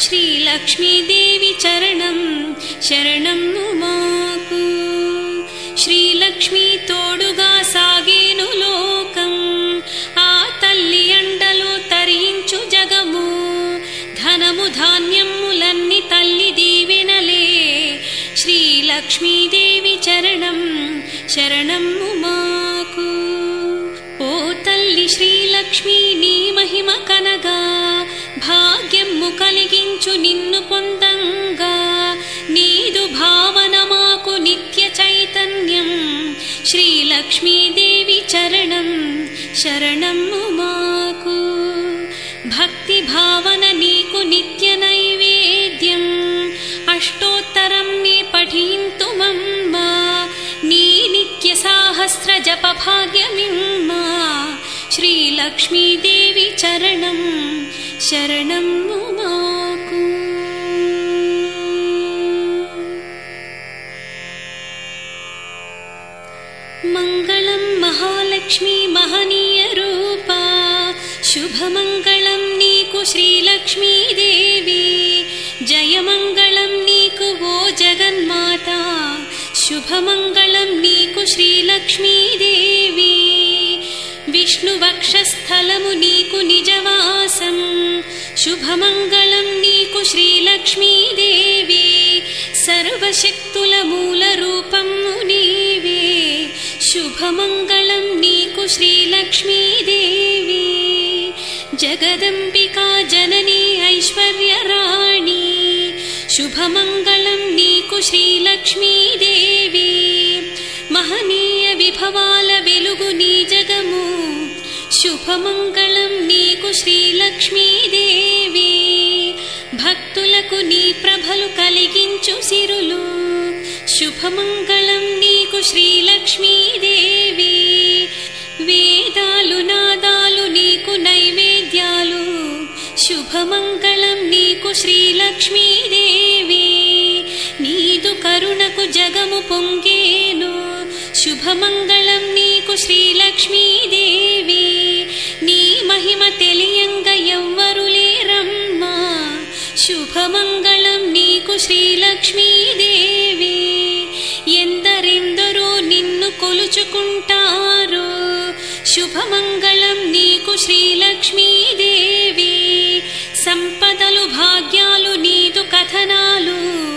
శ్రీలక్ష్మీదేవి చరణం శరణమ్ము మాకు శ్రీలక్ష్మి लक्ष्मीदेवि चरणं शरणं मुमाकु। ओ तल्लि श्रीलक्ष्मी नी महिम कनगा। नीमहिम कनग भाग्यम् कु नि भावन मात्य चैतन्यम् श्रीलक्ष्मी देवि चरणं शरणम् भक्ति भावन नी नित्य नैवेद्यम् अष्टोत्तर नित्यसाहस्रजपभाग्यमि श्रीलक्ष्मीदे मङ्गलं महालक्ष्मी महनीयरूपा शुभमङ्गलं नीकु श्रीलक्ष्मीदेवी जयमङ्ग शुभमङ्गलं नीक श्रीलक्ष्मीदेवी। विष्णुवक्षीकु निजवासं शुभमङ्गलं नीकु श्रीलक्ष्मीदेवी। सर्वशक्तुल मूलरूप शुभमङ्गलं नीक्रीलक्ष्मीदेवी जगदम्बिका जननी ऐश्वर्य राणि शुभमङ्गलं नी శుభమంగళం నీకు శ్రీలక్ష్మీదేవి మహనీయ విభవాల వెలుగు నీ జగము శుభమంగళం నీకు శ్రీలక్ష్మీదేవి భక్తులకు నీ ప్రభలు కలిగించు సిరులు శుభమంగళం నీకు శ్రీలక్ష్మీదేవి వేదాలు నాదాలు నీకు నైవేద్యాలు శుభమంగళం నీకు శ్రీలక్ష్మీదేవి నీదు కరుణకు జగము పొంగేను శుభమంగళం నీకు శ్రీలక్ష్మీదేవి. నీ మహిమ తెలియంగ ఎవ్వరు లేరమ్మా. శుభమంగళం నీకు శ్రీలక్ష్మీదేవి. ఎందరెందరో నిన్ను కొలుచుకుంటారు. శుభమంగళం నీకు శ్రీలక్ష్మీదేవి. సంపదలు భాగ్యాలు నీదు కథనాలు.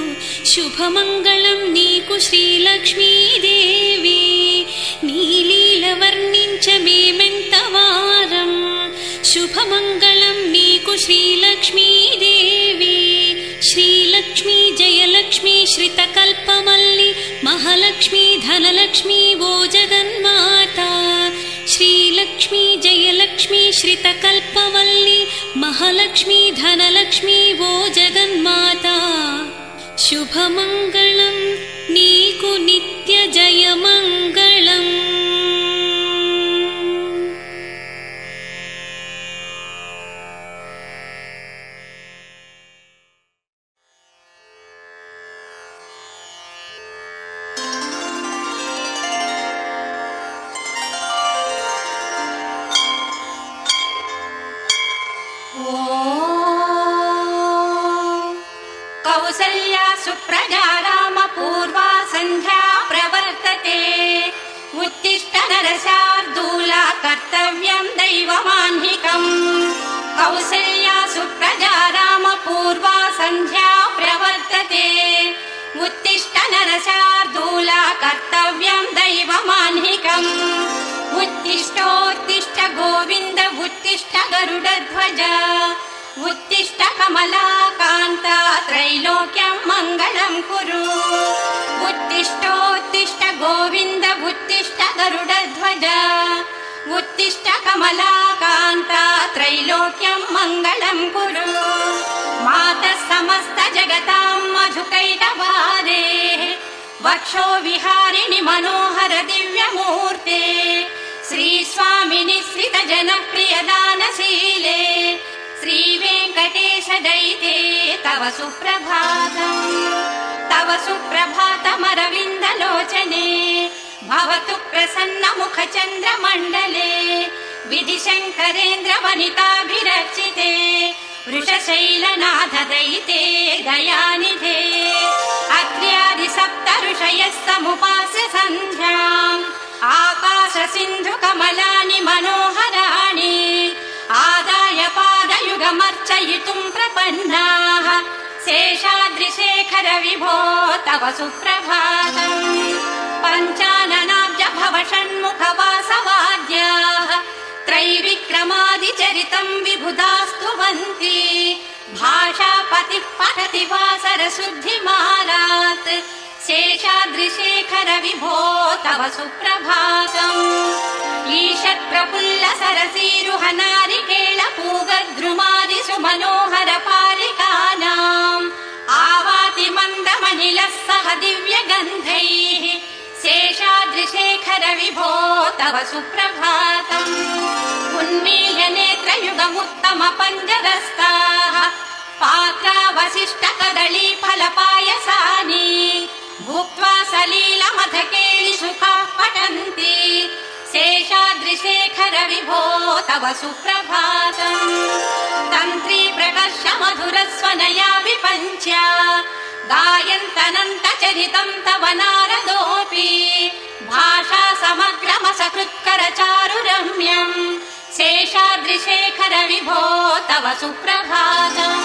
శుభమంగళం నీకు శ్రీలక్ష్మీదేవి నీలీల వర్ణించమేమెంత వారం శుభమంగళం నీకు శ్రీలక్ష్మీదేవి శ్రీలక్ష్మీ జయలక్ష్మీ శ్రితకల్పమల్లి మహాలక్ష్మీ ధనలక్ష్మీ ఓ జగన్మాత శ్రీలక్ష్మీ జయలక్ష్మీ శ్రితకల్పవల్లి మహాలక్ష్మీ ధనలక్ష్మీ ఓ జగన్మాత शुभमङ्गलं नीकुनित्यजयमङ्गलम्। सन्ध्या प्रवर्तते। उत्तिष्ठ नरशार्दूला कर्तव्यम् दैवमाह्निकम् कौसल्या सुप्रजा रामपूर्वा सन्ध्या प्रवर्तते। उत्तिष्ठ नरशार्दूला कर्तव्यम् दैवमाह्निकम् उत्तिष्ठोत्तिष्ठ गोविन्द उत्तिष्ठ गरुडध्वज उत्तिष्ठ कमलाकान्ता त्रैलोक्यं मङ्गलं कुरु उत्तिष्ठोत्तिष्ठ गोविन्द उत्तिष्ठ गरुडध्वज उत्तिष्ठ कमलाकान्ता त्रैलोक्यं मङ्गलं कुरु मातः समस्त जगतां मधुकैटवारे वक्षो विहारिणि मनोहर दिव्यमूर्ते श्रीस्वामिनि श्रित जनप्रियदानशीले श्रीवेङ्कटेश दयिते तव सुप्रभातम् तव सुप्रभातमरविन्दलोचने भवतु प्रसन्नमुखचन्द्रमण्डले विधिशङ्करेन्द्र वनिताभिरचिते वृषशैलनाथ दयिते दयानिधे। अत्र्यादि सप्त ऋषयः समुपास्य सन्ध्याम् आकाश सिन्धु कमलानि मनोहराणि पादयुगमर्चयितुम् प्रपन्नाः शेषाद्रिशेखर विभो तव सुप्रभातम्। पञ्चाननाब्ज भव षण्मुखवासवाद्याः त्रैविक्रमादिचरितम् विबुधास्तुवन्ति भाषापतिः पठति वासरशुद्धिमारात् शेष शेषाद्रिशेखर विभो तव सुप्रभातम्। ईषत् प्रफुल्ल सरसीरुह नारिकेळ पूगद्रुमादि सुमनोहर पालिकानाम् आवाति मन्दमनिलः सह दिव्यगन्धैः शेषाद्रिशेखर विभो तव सुप्रभातम्। उन्मील्य नेत्रयुगमुत्तम पञ्जरस्ताः पात्रावशिष्ट कदली फलपायसानि भुक्त्वा सलीलमथ केळि सुखाः पठन्ति। शेषाद्रिशेखर विभो तव सुप्रभातम् तन्त्री प्रकर्ष मधुरस्वनया विपञ्च्या। गायन्तनन्त चरितम् तव नारदोऽपि। भाषा समग्रमसकृत्कर चारुरम्यम् शेषाद्रिशेखर विभो तव सुप्रभातम्।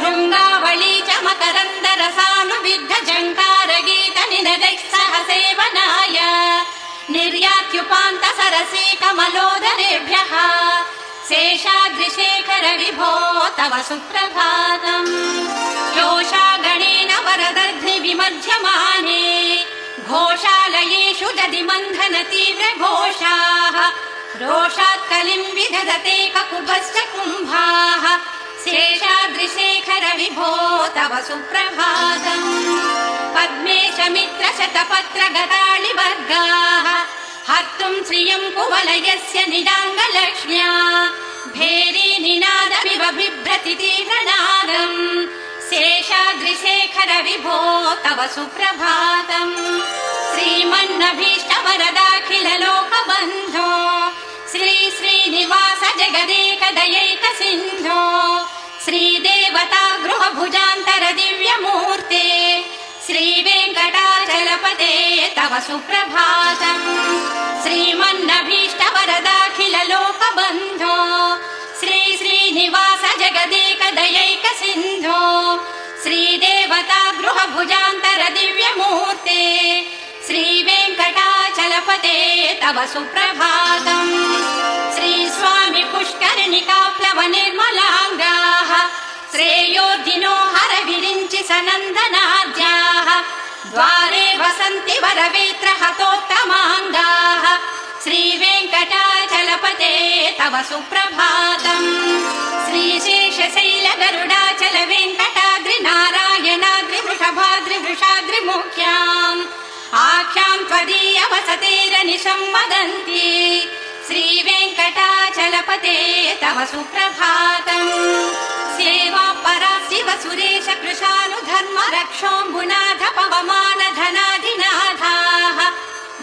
भृङ्गावळी च मकरन्द रसानुविद्ध जङ्कार गीत निनदैः सह सेवनाय निर्यात्युपान्त सरसी कमलोदरेभ्यः शेषाद्रिशेखर विभो तव सुप्रभातम्। योषा गणेन वरदध्नि विमध्यमाने घोषालयेषु दधि मन्थन तीव्र घोषाः रोषात् कलिम् विदधते ककुभश्च कुम्भाः। शेषाद्रिशेखर विभो तव सुप्रभातम्। पद्मेश मित्र शतपत्र गताळि वर्गाः हर्तुम् श्रियम् कुवलयस्य निडाङ्गलक्ष्म्या भेरी निनादमिव बिभ्रति तीव्रनादम् शेषाद्रिशेखर विभो तव सुप्रभातम्। श्रीमन्नभीष्ट वरदाखिल लोकबन्धो श्री श्रीनिवास जगदेक दयैक सिन्धो श्रीदेवता गृहभुजान्तर दिव्यमूर्ते श्रीवेङ्कटाचलपते तव सुप्रभातम्। श्रीमन्नभीष्ट वरदाखिल श्री श्रीनिवास जगदेक दयैक सिन्धो श्रीदेवता गृहभुजान्तर दिव्यमूर्ते श्रीवेङ्कटाचलपते तव सुप्रभातम् श्रीस्वामि पुष्करिणिकाप्लव निर्मलाङ्गाः श्रेयोधिनो हर विरिञ्चि सनन्दनाद्याः द्वारे वसन्ति वरवेत्र हतोत्तमाङ्गाः श्रीवेङ्कटाचलपते तव सुप्रभातम्। श्रीशेषशैल गरुडाचल वेङ्कटाद्रि नारायणाद्रि वृषभाद्रि वृषाद्रिमुख्याम् आख्याम् त्वदीय वसतेरनिशम् वदन्ति। श्रीवेङ्कटाचलपते तव सुप्रभातम्। सेवा परा शिव सुरेश कृशानुधर्म रक्षोऽम्बुनाथ पवमान धनाधिनाथाः।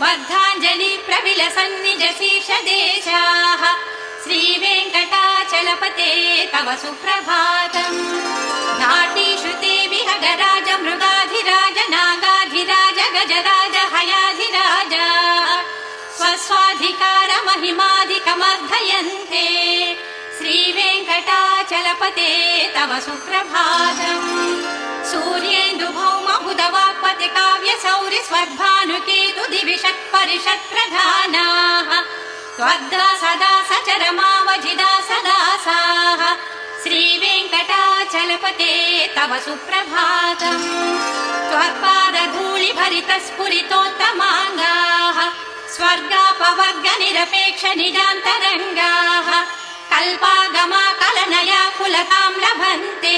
बद्धाञ्जलि प्रविलसन्निज शीर्ष देशाः श्रीवेङ्कटाचलपते तव सुप्रभातम्। घाटीषु ते विहगराज मृगाधिराज नागाधिराज गजराज हयाधिराज। स्वस्वाधिकार महिमाधिकमर्धयन्ते श्रीवेङ्कटाचलपते तव सुप्रभातम्। सूर्येन्दुभौम बुधवाक्पति काव्य सौरि स्वर्भानुकेतु दिविषट् परिषत् प्रधानाः त्वद्दा सदा सचरमावजिदा सदासाः श्रीवेङ्कटाचलपते तव सुप्रभातम्। त्वत्पादधूलि भरित स्फुरितोत्तमाङ्गाः स्वर्गापवर्ग निरपेक्ष निजान्तरङ्गाः। कल्पागमा कलनया कुलताम् लभन्ते।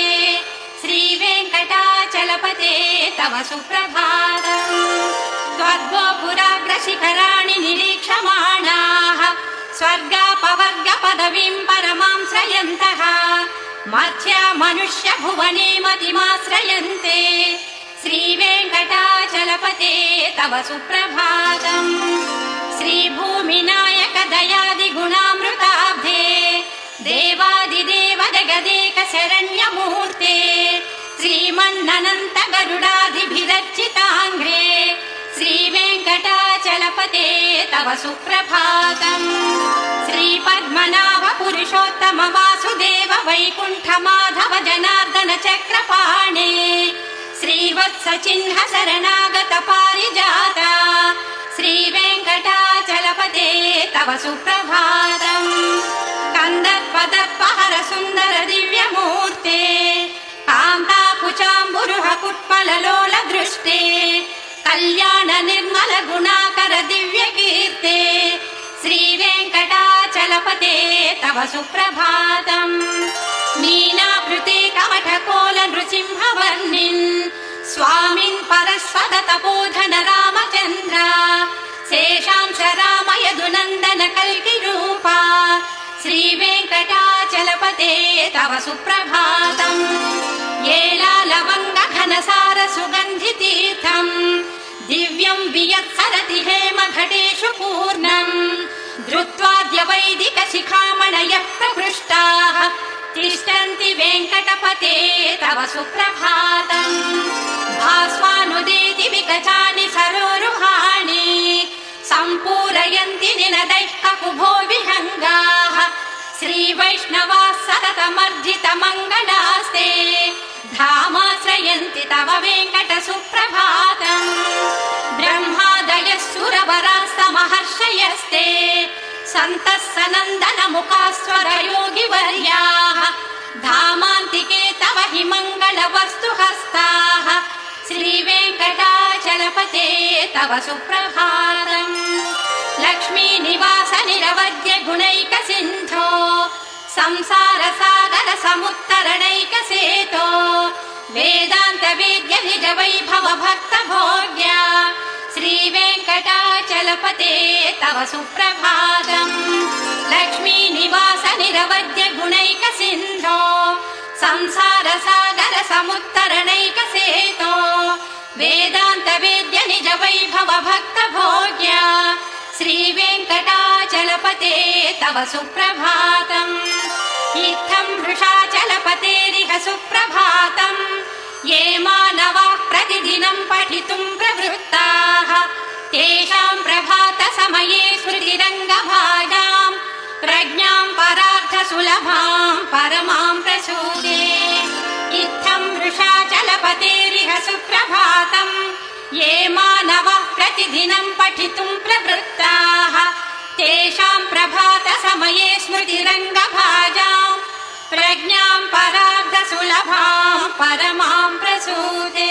श्रीवेङ्कटाचलपते तव सुप्रभातम् त्वद्गोपुराग्रशिखराणि निरीक्षमाणाः स्वर्गापवर्ग पदवीम् मर्त्या मनुष्य भुवने मतिमाश्रयन्ते। श्रीवेङ्कटाचलपते तव सुप्रभातम्। श्रीभूमिनायक दयादिगुणामृताब्धे देवादिदेव जगदेक शरण्यमूर्ते श्रीमन्ननन्त गरुडाधिभिरर्चिताङ्घ्रे श्रीवेङ्कटाचलपते तव सुप्रभातम्। श्रीपद्मनाभ पुरुषोत्तम वासुदेव वैकुण्ठ माधव जनार्दन चक्रपाणे श्रीवत्स चिह्न शरणागत पारिजाता श्रीवेङ्कटाचलपते तव सुप्रभातम्। कन्दर्पदर्पहर सुन्दर दिव्यमूर्ते कान्ताकुचाम्बुरुह कुट्मललोल दृष्टे कल्याण निर्मल गुणाकर दिव्य कीर्ते श्रीवेङ्कटाचलपते तव सुप्रभातम्। मीनाभृते कमठकोल नृसिंहवर्णिन् स्वामिन् परस्वद तपोधन रामचन्द्र शेषांश रामयदुनन्दन कल्किरूपा श्रीवेङ्कटाचलपते तव सुप्रभातम्। येलालवङ्ग घनसार सुगन्धितीर्थम् दिव्यम् वियत्सरति हेम घटेषु पूर्णम् धृत्वाद्य वैदिक तिष्ठन्ति वेङ्कटपते तव सुप्रभातम्। भास्वानुदेति विगजानि सरोरुहाणि। सम्पूरयन्ति निनदैः ककुभो विहङ्गाः। श्रीवैष्णवाः सततमर्जित तव वेङ्कट सुप्रभातम् ब्रह्मादयः सुरवरास्तमहर्षयस्ते सन्तः सनन्दन मुखास्वर योगिवर्याः धामान्तिके तव हि मङ्गलवस्तु हस्ताः श्रीवेङ्कटाचलपते तव सुप्रभातम् लक्ष्मी निवास निरवद्य गुणैक सिन्धो वेदान्त वेद्य श्रीवेङ्कटाचलपते तव सुप्रभातम् लक्ष्मी निवास निरवद्य गुणैक सिन्धो संसार सागर समुत्तरणैक श्रीवेङ्कटाचलपते तव सुप्रभातम् इत्थम् वृषाचलपतेरिह सुप्रभातम् ये मानवाः प्रतिदिनम् पठितुम् प्रवृत्ताः। तेषाम् प्रभात समये स्मृतिरङ्गभाजाम् प्रज्ञाम् परार्थ सुलभाम् परमाम् प्रसूते इत्थम् वृषाचलपतेरिह सुप्रभातम् ये मानवः प्रतिदिनम् पठितुम् प्रवृत्ताः तेषाम् प्रभात समये स्मृतिरङ्गभाजाम् प्रज्ञाम् परार्थ सुलभाम् परमाम् प्रसूते।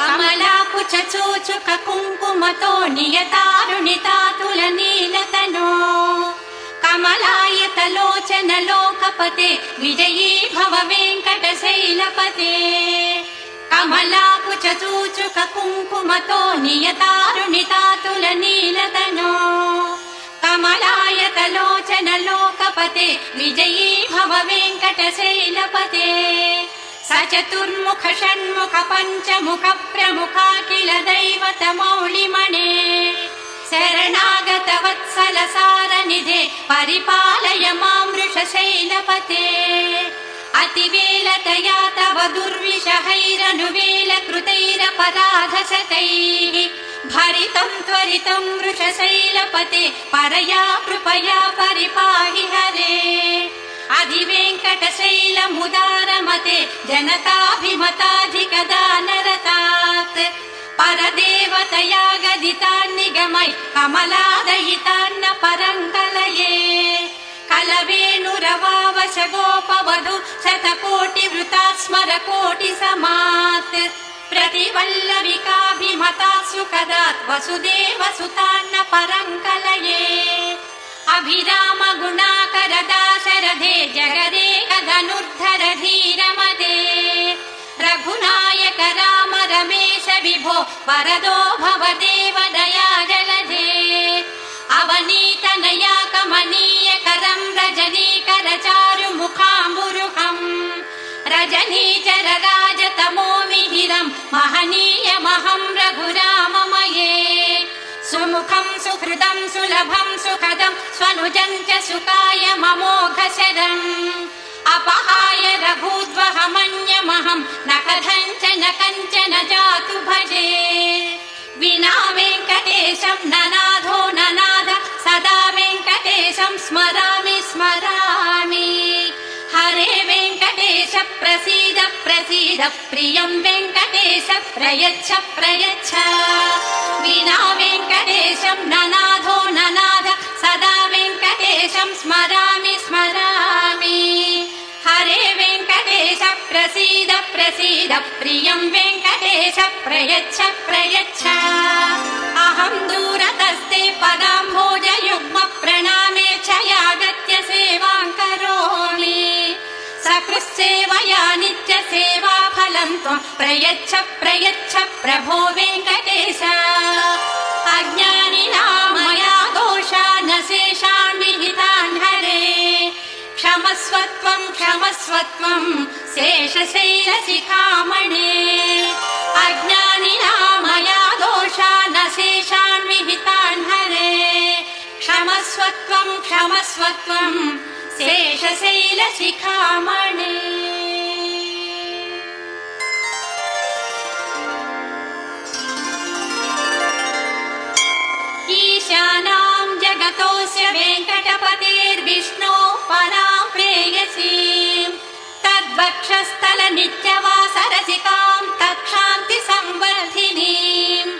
कमलाकुच चूचुक कुङ्कुमतो नियतारुणितातुल नीलतनो कमलायत लोचन लोकपते विजयी भव वेङ्कटशैलपते कमलाकुच चूचुक कुङ्कुमतो नियतारुणितातुल नीलतनो कमलायत लोचन लोकपते विजयी भव वेङ्कटशैलपते स चतुर्मुख षण्मुख पञ्चमुख प्रमुखाखिल दैवत मौलिमणे शरणागत वत्सल सारनिधे परिपालय मां वृषशैलपते अतिवेलतया तव दुर्विषहैरनुवेल कृतैरपराधशतैः भरितम् त्वरितम् वृषशैलपते परया कृपया परिपाहि हरे अधिवेङ्कटशैलमुदारमते जनताभिमताधिकदानरतात्। परदेवतया गदितान्निगमै कमलादयितान्न परङ्कलये कलवेणुरवावश गोपवधु शतकोटिवृता स्मर कोटि समात् प्रतिवल्लविकाभिमता सुखदात् वसुदेव सुतान्न परङ्कलये अभिराम गुणाकर दाशरथे जगदेक धनुर्धर धीरमदे रघुनायक राम रमेश विभो वरदो भव देव दया जलधे अवनीतनया कमनीय करम् रजनीकर चारु मुखाम्बुरुहम् रजनीचर राजतमो मिहिरम् महनीयमहम् रघुराममये सुमुखम् सुहृदम् सुलभम् सुखदम् स्वनुजम् च सुकाय ममोघशरम् अपहाय रघूद्वहमन्यमहम् न कथञ्चन कञ्चन जातु भजे विना वेङ्कटेशम् ननाथो ननाथ सदा वेङ्कटेशम् स्मरामि स्मरामि। हरे वेङ्कटेश प्रसीद प्रसीद प्रियम् वेङ्कटेश प्रयच्छ प्रयच्छ। विना वेङ्कटेशम् ननाथो ननाथ सदा वेङ्कटेशम् स्मरामि स्मरामि हरे वेङ्कटेश सीद प्रियम् वेङ्कटेश प्रयच्छ प्रयच्छ। अहम् दूरतस्ते पदाम्भोजयुग्म प्रणामे च यागत्य सेवाम् करोमि। सकृत्सेवया नित्य सेवा फलम् त्वम् प्रयच्छ प्रयच्छ प्रभो वेङ्कटेश। अज्ञानिना मया दोषा न शेषान् विहितान् हरे क्षमस्वत्वम् क्षमस्वत्वम् शेषशैलशिखामणे। अज्ञानिना मया दोषा न शेषान् विहितान् हरे। क्षमस्वत्वम् क्षमस्वत्वम् शेषशैलशिखामणे जगतोऽस्य वेङ्कटपतेर्विष्णो पराम् प्रेयसीम् तद्वक्षस्थल नित्यवासरसिकाम् तत्क्षान्ति संवर्धिनीम्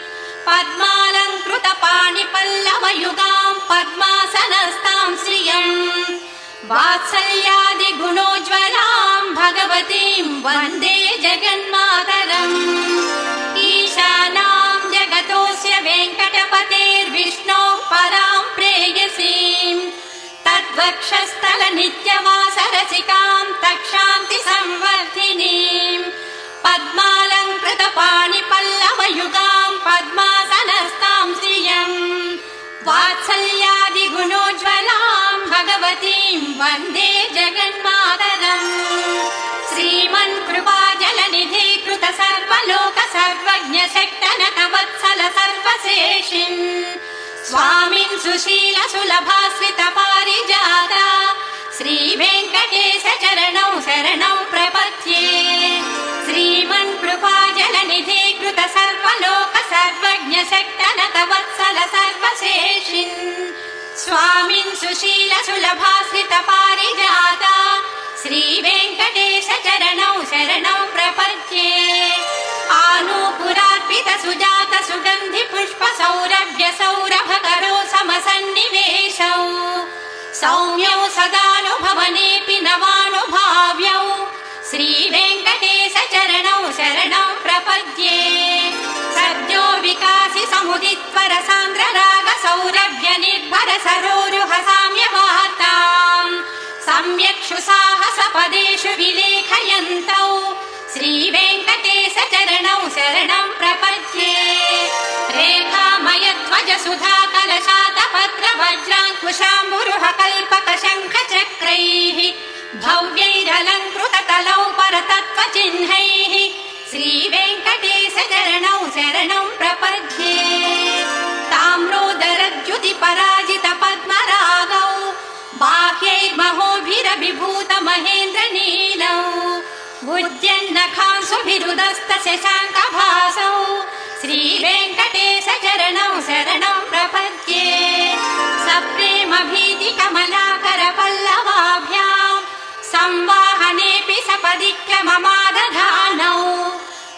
पद्मालङ्कृत पाणिपल्लवयुगाम् पद्मासनस्ताम् श्रियम् वात्सल्यादिगुणोज्ज्वलाम् भगवतीम् वन्दे जगन्मातरम् तद्वक्षस्थल नित्यवासरसिकाम् तक्षान्ति संवर्धिनीम् पद्मालङ्कृत पाणिपल्लवयुगाम् पद्मासनस्ताम् श्रियम् वात्सल्यादिगुणोज्ज्वलाम् भगवतीम् वन्दे जगन्मातरम् श्रीमन् जलनिधि कृत सर्वलोक सर्वज्ञ शक्तनक वत्सल सर्वशेषिन् स्वामिन् सुशील सुलभाश्रित पारिजाता श्रीवेङ्कटेश चरणौ शरणौ प्रपद्ये श्रीमन् कृपा जलनिधि कृत सर्वलोक सर्वज्ञ शक्तनक वत्सल सर्वशेषिन्। स्वामिन् सुशील सुलभाश्रित पारिजाता श्रीवेङ्कटेश चरणौ शरणौ प्रपद्ये आनूपुरार्पित सुजात सुगन्धि पुष्प सौरभ्य सौरभ करो समसन्निवेशौ। सौम्यौ सदानुभवनेऽपि नवानुभाव्यौ। श्रीवेङ्कटेश चरणौ शरणौ प्रपद्ये। सद्यो विकासि समुदित्वर सान्द्र राग सौरभ्य निर्भर सरोरुह साम्यवार्ताम् सम्यक्षु साहस पदेषु विलेखयन्तौ। श्रीवेङ्कटेश चरणौ शरणं प्रपद्ये। रेखामय ध्वज सुधा कलशात पत्र वज्राङ्कुशाम्बुरुह कल्पक शङ्ख चक्रैः भव्यैरलङ्कृत तलौ परतत्त्व चिह्नैः श्रीवेङ्कटेश चरणौ शरणं प्रपद्ये। ताम्रोदरद्युति पराजित पद्मरागौ बाह्यैर्महोभिरभिभूत महेन्द्र नीलौ भासौ श्रीवेङ्कटेश चरणौ शरणं प्रपद्ये। सप्रेम भीति कमलाकर पल्लवाभ्याम् संवाहनेऽपि सपदि क्रममादधानौ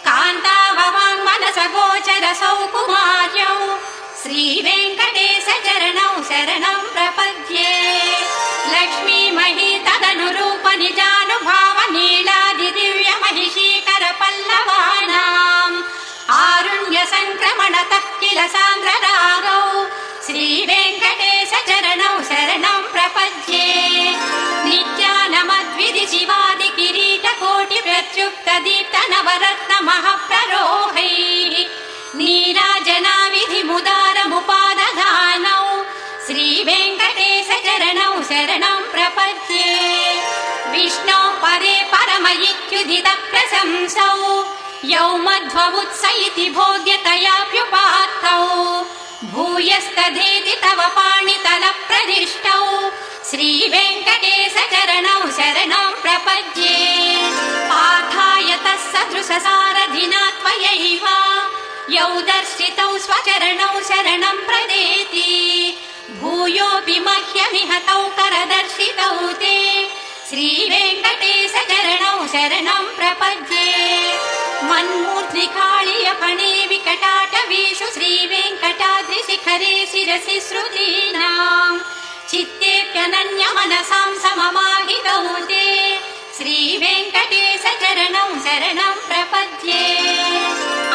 कान्ताववाङ् मनस गोचर सौकुमार्यौ श्रीवेङ्कटेश चरणौ शरणं प्रपद्ये लक्ष्मी मही तदनुरूप निजानुभाव नीलादि दिव्य महिषीकर पल्लवानाम्। आरुण्य सङ्क्रमणतः किल सान्द्र रागौ श्रीवेङ्कटेश चरणौ शरणं प्रपद्ये। नित्यानमद्विधि शिवादि किरीट कोटि प्रत्युक्त दीप्त नवरत्न महप्ररोहैः। नीराजना विधि मुदारमुपादधानौ श्रीवेङ्कटेश चरणौ शरणं प्रपद्ये। विष्णौ परे परम इत्युदित प्रशंसौ यौ मध्वमुत्स इति भोग्यतयाप्युपार्थौ। भूयस्तधेति तव पाणितल प्रदिष्टौ श्रीवेङ्कटेश चरणौ शरणं प्रपद्ये। पाठाय तः सदृशसारधिना त्वयैव। यौ दर्शितौ स्वचरणौ शरणं प्रदेति भूयोऽपि मह्यमिह तौ करदर्शितौ ते। श्रीवेङ्कटेश चरणौ शरणं प्रपद्ये। मन्मूर्ध्निकाळीयपणे विकटाटवीषु श्रीवेङ्कटाद्रिशिखरे शिरसि श्रुतीनाम् चित्तेऽप्यनन्य मनसां सममाहितौ ते। श्रीवेङ्कटेश चरणौ शरणं शरणं प्रपद्ये।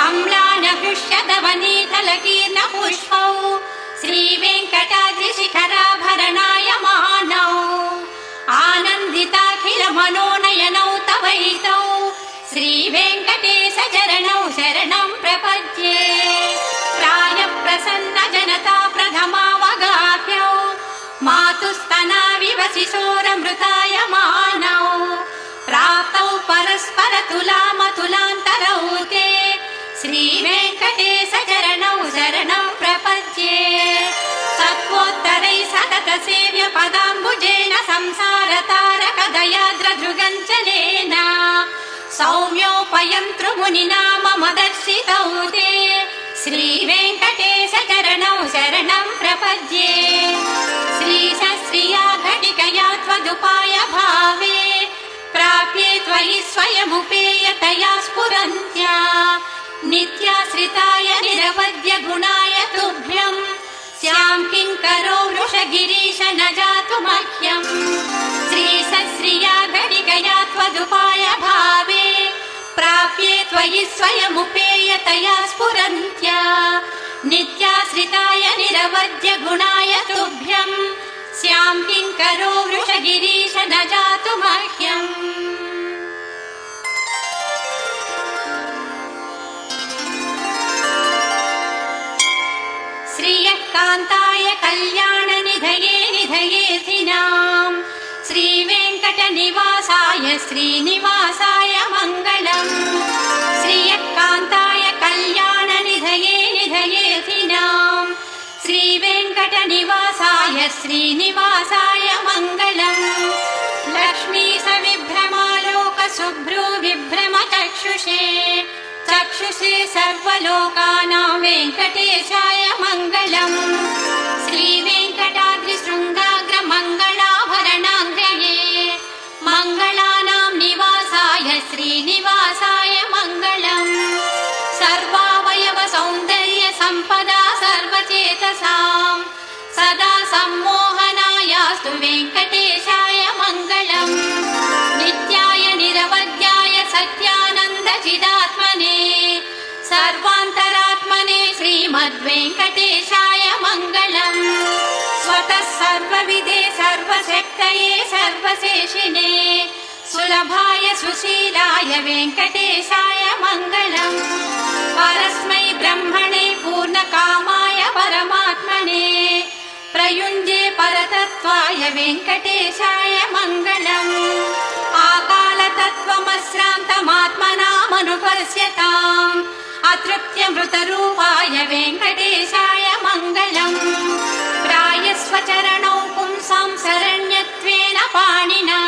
अम्लानहृष्यदवनीतलकीर्न पुष्पौ श्रीवेङ्कटाद्रिशिखराभरणाय मानौ आनन्दिताखिल मनोनयनौ तवैतौ। श्रीवेङ्कटेश चरणौ शरणं प्रपद्ये। प्रायप्रसन्न जनता प्रथमावगाह्यौ मातुस्तनाविव शिशोरमृताय मानौ। प्राप्तौ परस्पर तुलामतुलान्तरौ ते श्रीवेङ्कटेश चरणौ शरणं प्रपद्ये सेव्य पदाम्बुजेन संसार तारक दयाद्रधृगञ्चनेन सौम्योपयं त्रिमुनिनाम मदर्शितौ ते श्रीवेङ्कटेश चरणौ शरणं प्रपद्ये। श्रीशश्रिया घटिकया त्वदुपाय भावे प्राप्ये त्वयि स्वयमुपेयतया स्फुरन्त्या। नित्याश्रिताय निरवद्य गुणाय तुभ्यम् स्यां किङ्करो वृषगिरीश न जातु मह्यम् श्रीसश्रिया घटिकया त्वदुपाय भावे प्राप्ये त्वयि स्वयमुपेयतया स्फुरन्त्या। नित्याश्रिताय निरवद्य गुणाय तुभ्यम्। स्यां किङ्करो वृषगिरीश न जातु मह्यम् श्रियः कान्ताय कल्याणनिधये निधयेऽधिनाम् श्रीवेङ्कटनिवासाय श्रीनिवासाय मङ्गलम्। श्रियः कान्ताय कल्याणनिधये निधयेऽधिनाम् श्रीवेङ्कटनिवासाय श्रीनिवासाय मङ्गलम्। लक्ष्मी सविभ्रमालोक शुभ्रू चक्षुषे सर्वलोकानां वेङ्कटेशाय मङ्गलम्। श्रीवेङ्कटाद्रिशृङ्गाग्रमङ्गलाभरणाङ्ग्रये मङ्गलानां निवासाय श्रीनिवासाय मङ्गलम्। सर्वावयव सौन्दर्य सम्पदा सर्वचेतसाम्। सदा सम्मोहनायास्तु वेङ्कटेशाय मङ्गलम् सत्यानन्दचिदात्मने सर्वान्तरात्मने श्रीमद्वेङ्कटेशाय मङ्गलम्। स्वतः सर्वविधे सर्वशक्तये सर्वशेषिणे सुलभाय सुशीलाय वेङ्कटेशाय मङ्गलम्। परस्मै ब्रह्मणे पूर्णकामाय परमात्मने प्रयुञ्जे परतत्त्वाय वेङ्कटेशाय मङ्गलम् आकालतत्त्वमश्रान्तमात्मनामनुपश्यताम् अतृप्त्यमृतरूपाय वेङ्कटेशाय मङ्गलम्। प्रायस्वचरणौ पुंसां शरण्यत्वेन पाणिना।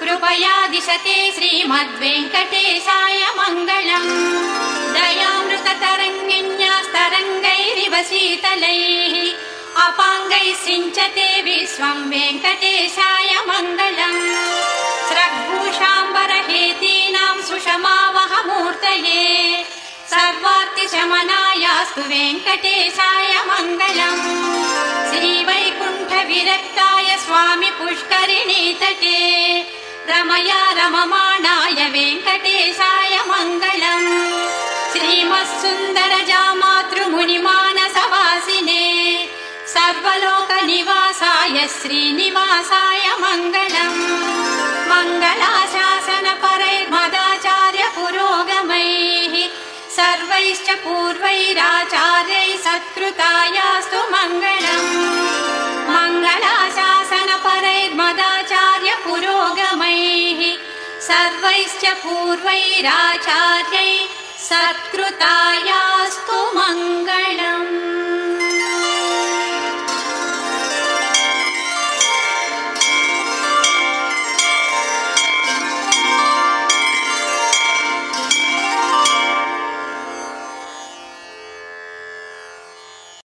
कृपया दिशते श्रीमद्वेङ्कटेशाय मङ्गलम्। दयामृततरङ्गिन्यास्तरङ्गैरिव शीतलैः अपाङ्गैः सिञ्चते विश्वम् वेङ्कटेशाय मङ्गलम्। स्रग्भूषाम्बरहेतीनां सुषमावहमूर्तये। सर्वार्तिशमनायास्तु वेङ्कटेशाय मङ्गलम्। श्रीवैकुण्ठविरक्ताय स्वामि पुष्करिणीतटे रमया रममाणाय वेङ्कटेशाय मङ्गलम्। श्रीमत्सुन्दरजामातृमुनिमानसवासिने सर्वलोकनिवासाय श्रीनिवासाय मङ्गलम्। मङ्गलाशासनपरैर्मदाचार्य पुरोगमैः सर्वैश्च पूर्वैराचार्यैः सत्कृतायास्तु मङ्गलम्। मङ्गलाशासनपरैर्मदाचार्य पुरोगमैः सर्वैश्च पूर्वैराचार्यै सत्कृता